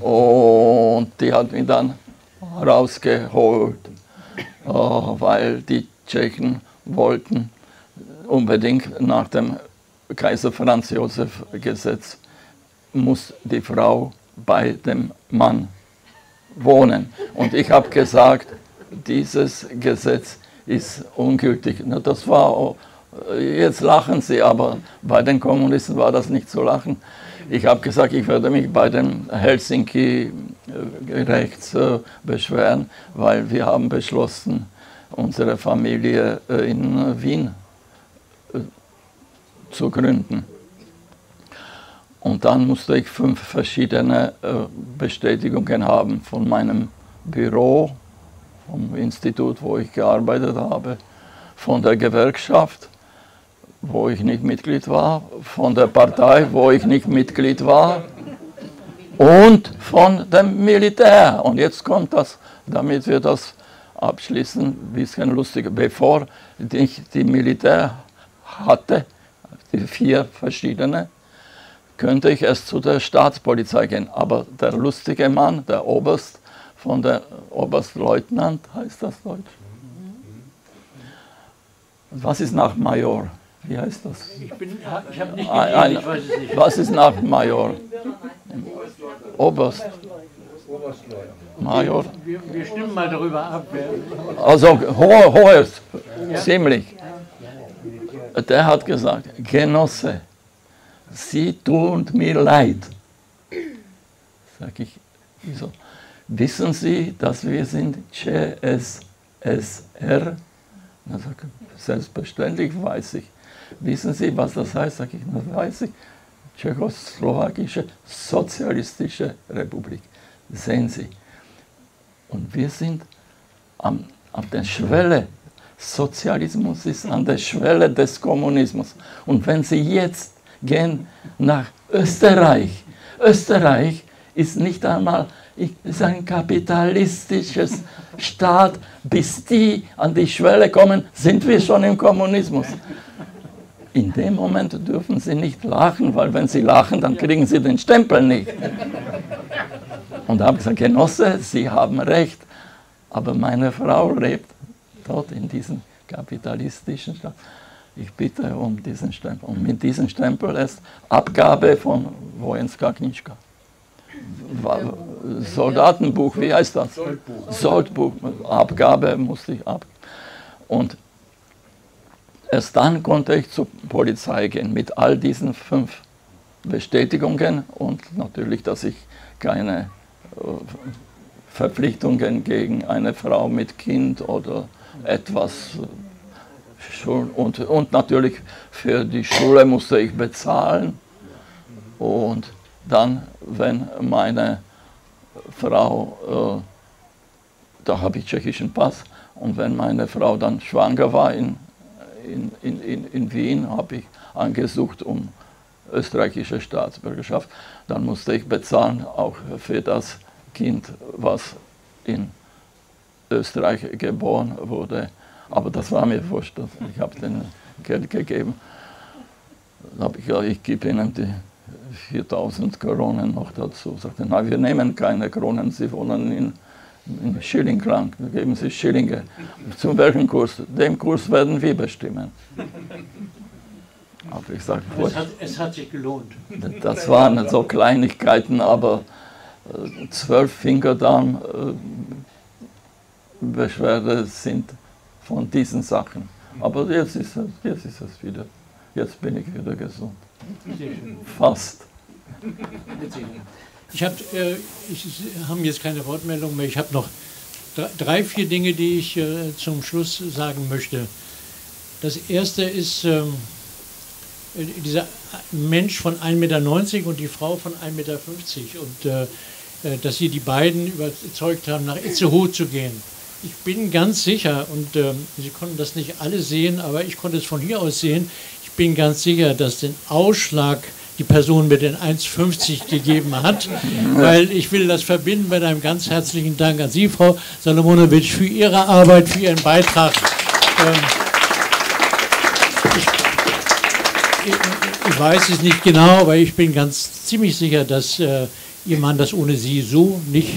Und die hat mich dann rausgeholt, äh, weil die Tschechen wollten unbedingt nach dem Kaiser Franz Josef Gesetz muss die Frau bei dem Mann wohnen. Und ich habe gesagt, dieses Gesetz ist ungültig. Das war, jetzt lachen sie, aber bei den Kommunisten war das nicht zu lachen. Ich habe gesagt, ich werde mich bei dem Helsinki-Rechts äh, beschweren, weil wir haben beschlossen, unsere Familie äh, in Wien äh, zu gründen. Und dann musste ich fünf verschiedene Bestätigungen haben von meinem Büro, vom Institut, wo ich gearbeitet habe, von der Gewerkschaft, wo ich nicht Mitglied war, von der Partei, wo ich nicht Mitglied war und von dem Militär. Und jetzt kommt das, damit wir das abschließen, ein bisschen lustiger. Bevor ich die Militär hatte, die vier verschiedene, könnte ich erst zu der Staatspolizei gehen. Aber der lustige Mann, der Oberst von der Oberstleutnant, heißt das Deutsch? Was ist nach Major? Wie heißt das? Ich, bin, ich habe nicht Ein- gelesen, ein- ich weiß es nicht. Was ist nach Major? Oberst. Major. Wir, wir stimmen mal darüber ab. Also ho hohes, ziemlich. Der hat gesagt, Genosse, Sie tun mir leid. Sag ich, wieso? Wissen Sie, dass wir sind CSSR? Na, sag ich, selbstverständlich weiß ich. Wissen Sie, was das heißt? Sag ich, na, weiß ich. Tschechoslowakische Sozialistische Republik. Sehen Sie. Und wir sind am, an der Schwelle. Sozialismus ist an der Schwelle des Kommunismus. Und wenn Sie jetzt gehen nach Österreich, Österreich ist nicht einmal ist ein kapitalistisches Staat. Bis die an die Schwelle kommen, sind wir schon im Kommunismus. In dem Moment dürfen Sie nicht lachen, weil wenn Sie lachen, dann kriegen Sie den Stempel nicht. Und da habe ich gesagt, Genosse, Sie haben recht, aber meine Frau lebt dort in diesem kapitalistischen Staat. Ich bitte um diesen Stempel. Und mit diesem Stempel ist Abgabe von Wojenska Knischka. Wa- Soldatenbuch, wie heißt das? Soldbuch. Soldbuch. Abgabe musste ich ab. Und erst dann konnte ich zur Polizei gehen mit all diesen fünf Bestätigungen und natürlich, dass ich keine äh, Verpflichtungen gegen eine Frau mit Kind oder etwas äh, und, und natürlich für die Schule musste ich bezahlen. Und dann, wenn meine Frau, äh, da habe ich tschechischen Pass, und wenn meine Frau dann schwanger war in, in, in, in, in Wien, habe ich angesucht um österreichische Staatsbürgerschaft, dann musste ich bezahlen auch für das Kind, was in Österreich geboren wurde. Aber das war mir wurscht, ich habe denen Geld gegeben. Dann habe ich gesagt, ich gebe Ihnen die 4000 Kronen noch dazu. Sagte, nein, wir nehmen keine Kronen, Sie wohnen in, in Schilling krank, geben Sie Schillinge. Zu welchem Kurs? Dem Kurs werden wir bestimmen. Habe ich gesagt, es, hat, es hat sich gelohnt. Das waren so Kleinigkeiten, aber äh, zwölf Fingerdarm äh, Beschwerde sind von diesen Sachen. Aber jetzt ist, es, jetzt ist es wieder, jetzt bin ich wieder gesund. Fast. Ich habe äh, ich jetzt keine Wortmeldung mehr. Ich habe noch drei, vier Dinge, die ich äh, zum Schluss sagen möchte. Das erste ist ähm, äh, dieser Mensch von 1,90 Meter und die Frau von 1,50 Meter und äh, äh, dass sie die beiden überzeugt haben, nach Itzehoe zu gehen. Ich bin ganz sicher, und ähm, Sie konnten das nicht alle sehen, aber ich konnte es von hier aus sehen, ich bin ganz sicher, dass den Ausschlag die Person mit den 1,50 gegeben hat, weil ich will das verbinden mit einem ganz herzlichen Dank an Sie, Frau Salomonowitsch, für Ihre Arbeit, für Ihren Beitrag. Ähm, ich, ich weiß es nicht genau, aber ich bin ganz ziemlich sicher, dass äh, Ihr Mann das ohne Sie so nicht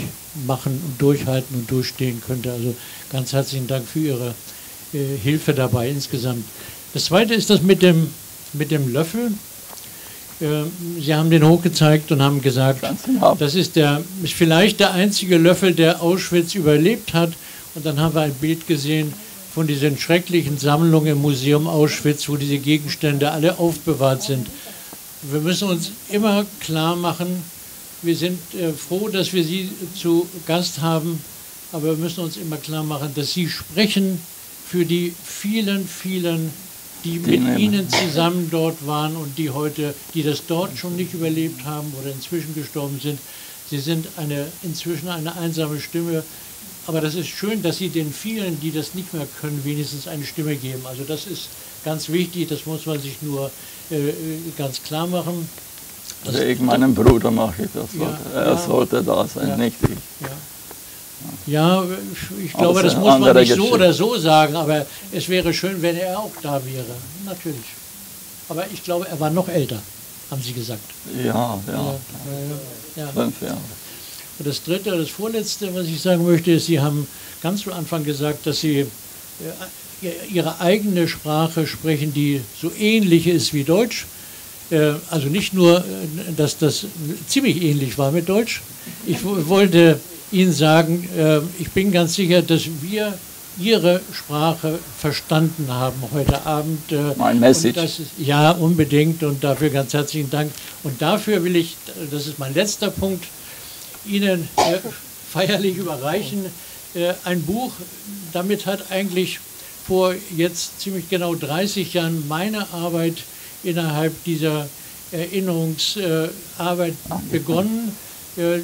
machen und durchhalten und durchstehen könnte. Also ganz herzlichen Dank für Ihre äh, Hilfe dabei insgesamt. Das zweite ist das mit dem, mit dem Löffel. Äh, Sie haben den hochgezeigt und haben gesagt, das ist, der, ist vielleicht der einzige Löffel, der Auschwitz überlebt hat. Und dann haben wir ein Bild gesehen von diesen schrecklichen Sammlungen im Museum Auschwitz, wo diese Gegenstände alle aufbewahrt sind. Wir müssen uns immer klar machen, wir sind äh, froh, dass wir Sie zu Gast haben, aber wir müssen uns immer klar machen, dass Sie sprechen für die vielen, vielen, die mit nehmen. Ihnen zusammen dort waren und die heute, die das dort schon nicht überlebt haben oder inzwischen gestorben sind. Sie sind eine, inzwischen eine einsame Stimme. Aber das ist schön, dass Sie den vielen, die das nicht mehr können, wenigstens eine Stimme geben. Also das ist ganz wichtig, das muss man sich nur äh, ganz klar machen. Das- Wegen meinem Bruder mache ich das. Ja, er ja. sollte da sein, Ja. nicht ich. Ja, ich Aber glaube, das muss man nicht so Geschichte. oder so sagen, aber es wäre schön, wenn er auch da wäre. Natürlich. Aber ich glaube, er war noch älter. haben Sie gesagt. Ja, ja. Ja, ja. Fünf Jahre. Und das dritte, das vorletzte, was ich sagen möchte, ist, Sie haben ganz zu Anfang gesagt, dass Sie äh, Ihre eigene Sprache sprechen, die so ähnlich ist wie Deutsch. Äh, also nicht nur, äh, dass das ziemlich ähnlich war mit Deutsch. Ich wollte Ihnen sagen, äh, ich bin ganz sicher, dass wir Ihre Sprache verstanden haben heute Abend. äh, Mein Message. Und das ist, ja, unbedingt und dafür ganz herzlichen Dank. Und dafür will ich, das ist mein letzter Punkt, Ihnen äh, feierlich überreichen. Äh, ein Buch, damit hat eigentlich vor jetzt ziemlich genau 30 Jahren meine Arbeit innerhalb dieser Erinnerungsarbeit begonnen. Äh,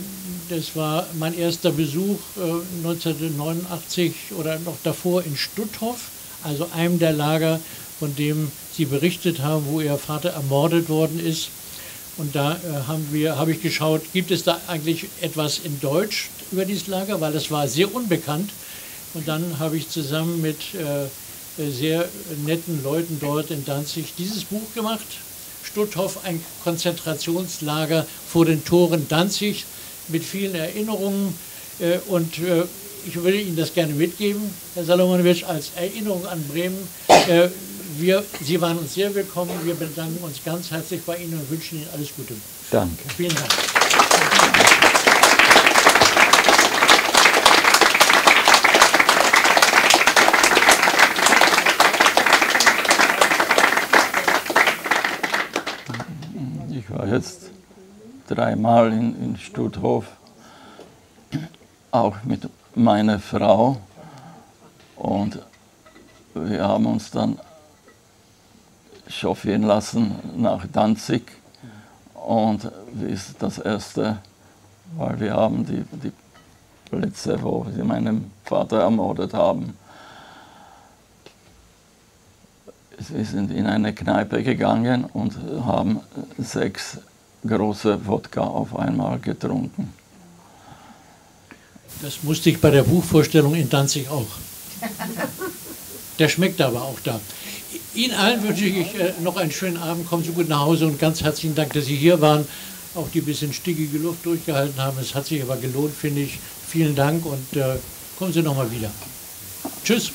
Das war mein erster Besuch äh, 1989 oder noch davor in Stutthof, also einem der Lager, von dem Sie berichtet haben, wo Ihr Vater ermordet worden ist. Und da äh, haben wir, habe ich geschaut, gibt es da eigentlich etwas in Deutsch über dieses Lager, weil das war sehr unbekannt. Und dann habe ich zusammen mit äh, äh, sehr netten Leuten dort in Danzig dieses Buch gemacht. Stutthof, ein Konzentrationslager vor den Toren Danzig mit vielen Erinnerungen. Äh, Und äh, ich würde Ihnen das gerne mitgeben, Herr Salomonowitsch, als Erinnerung an Bremen. Äh, Wir, Sie waren uns sehr willkommen. Wir bedanken uns ganz herzlich bei Ihnen und wünschen Ihnen alles Gute. Danke. Vielen Dank. War jetzt dreimal in, in Stutthof, auch mit meiner Frau. Und wir haben uns dann chauffieren lassen nach Danzig. Und ist das erste, weil wir haben die, die Plätze, wo sie meinen Vater ermordet haben. Wir sind in eine Kneipe gegangen und haben sechs große Wodka auf einmal getrunken. Das musste ich bei der Buchvorstellung in Danzig auch. Der schmeckt aber auch da. Ihnen allen wünsche ich äh, noch einen schönen Abend. Kommen Sie gut nach Hause und ganz herzlichen Dank, dass Sie hier waren. Auch die bisschen stickige Luft durchgehalten haben. Es hat sich aber gelohnt, finde ich. Vielen Dank und äh, kommen Sie nochmal wieder. Tschüss.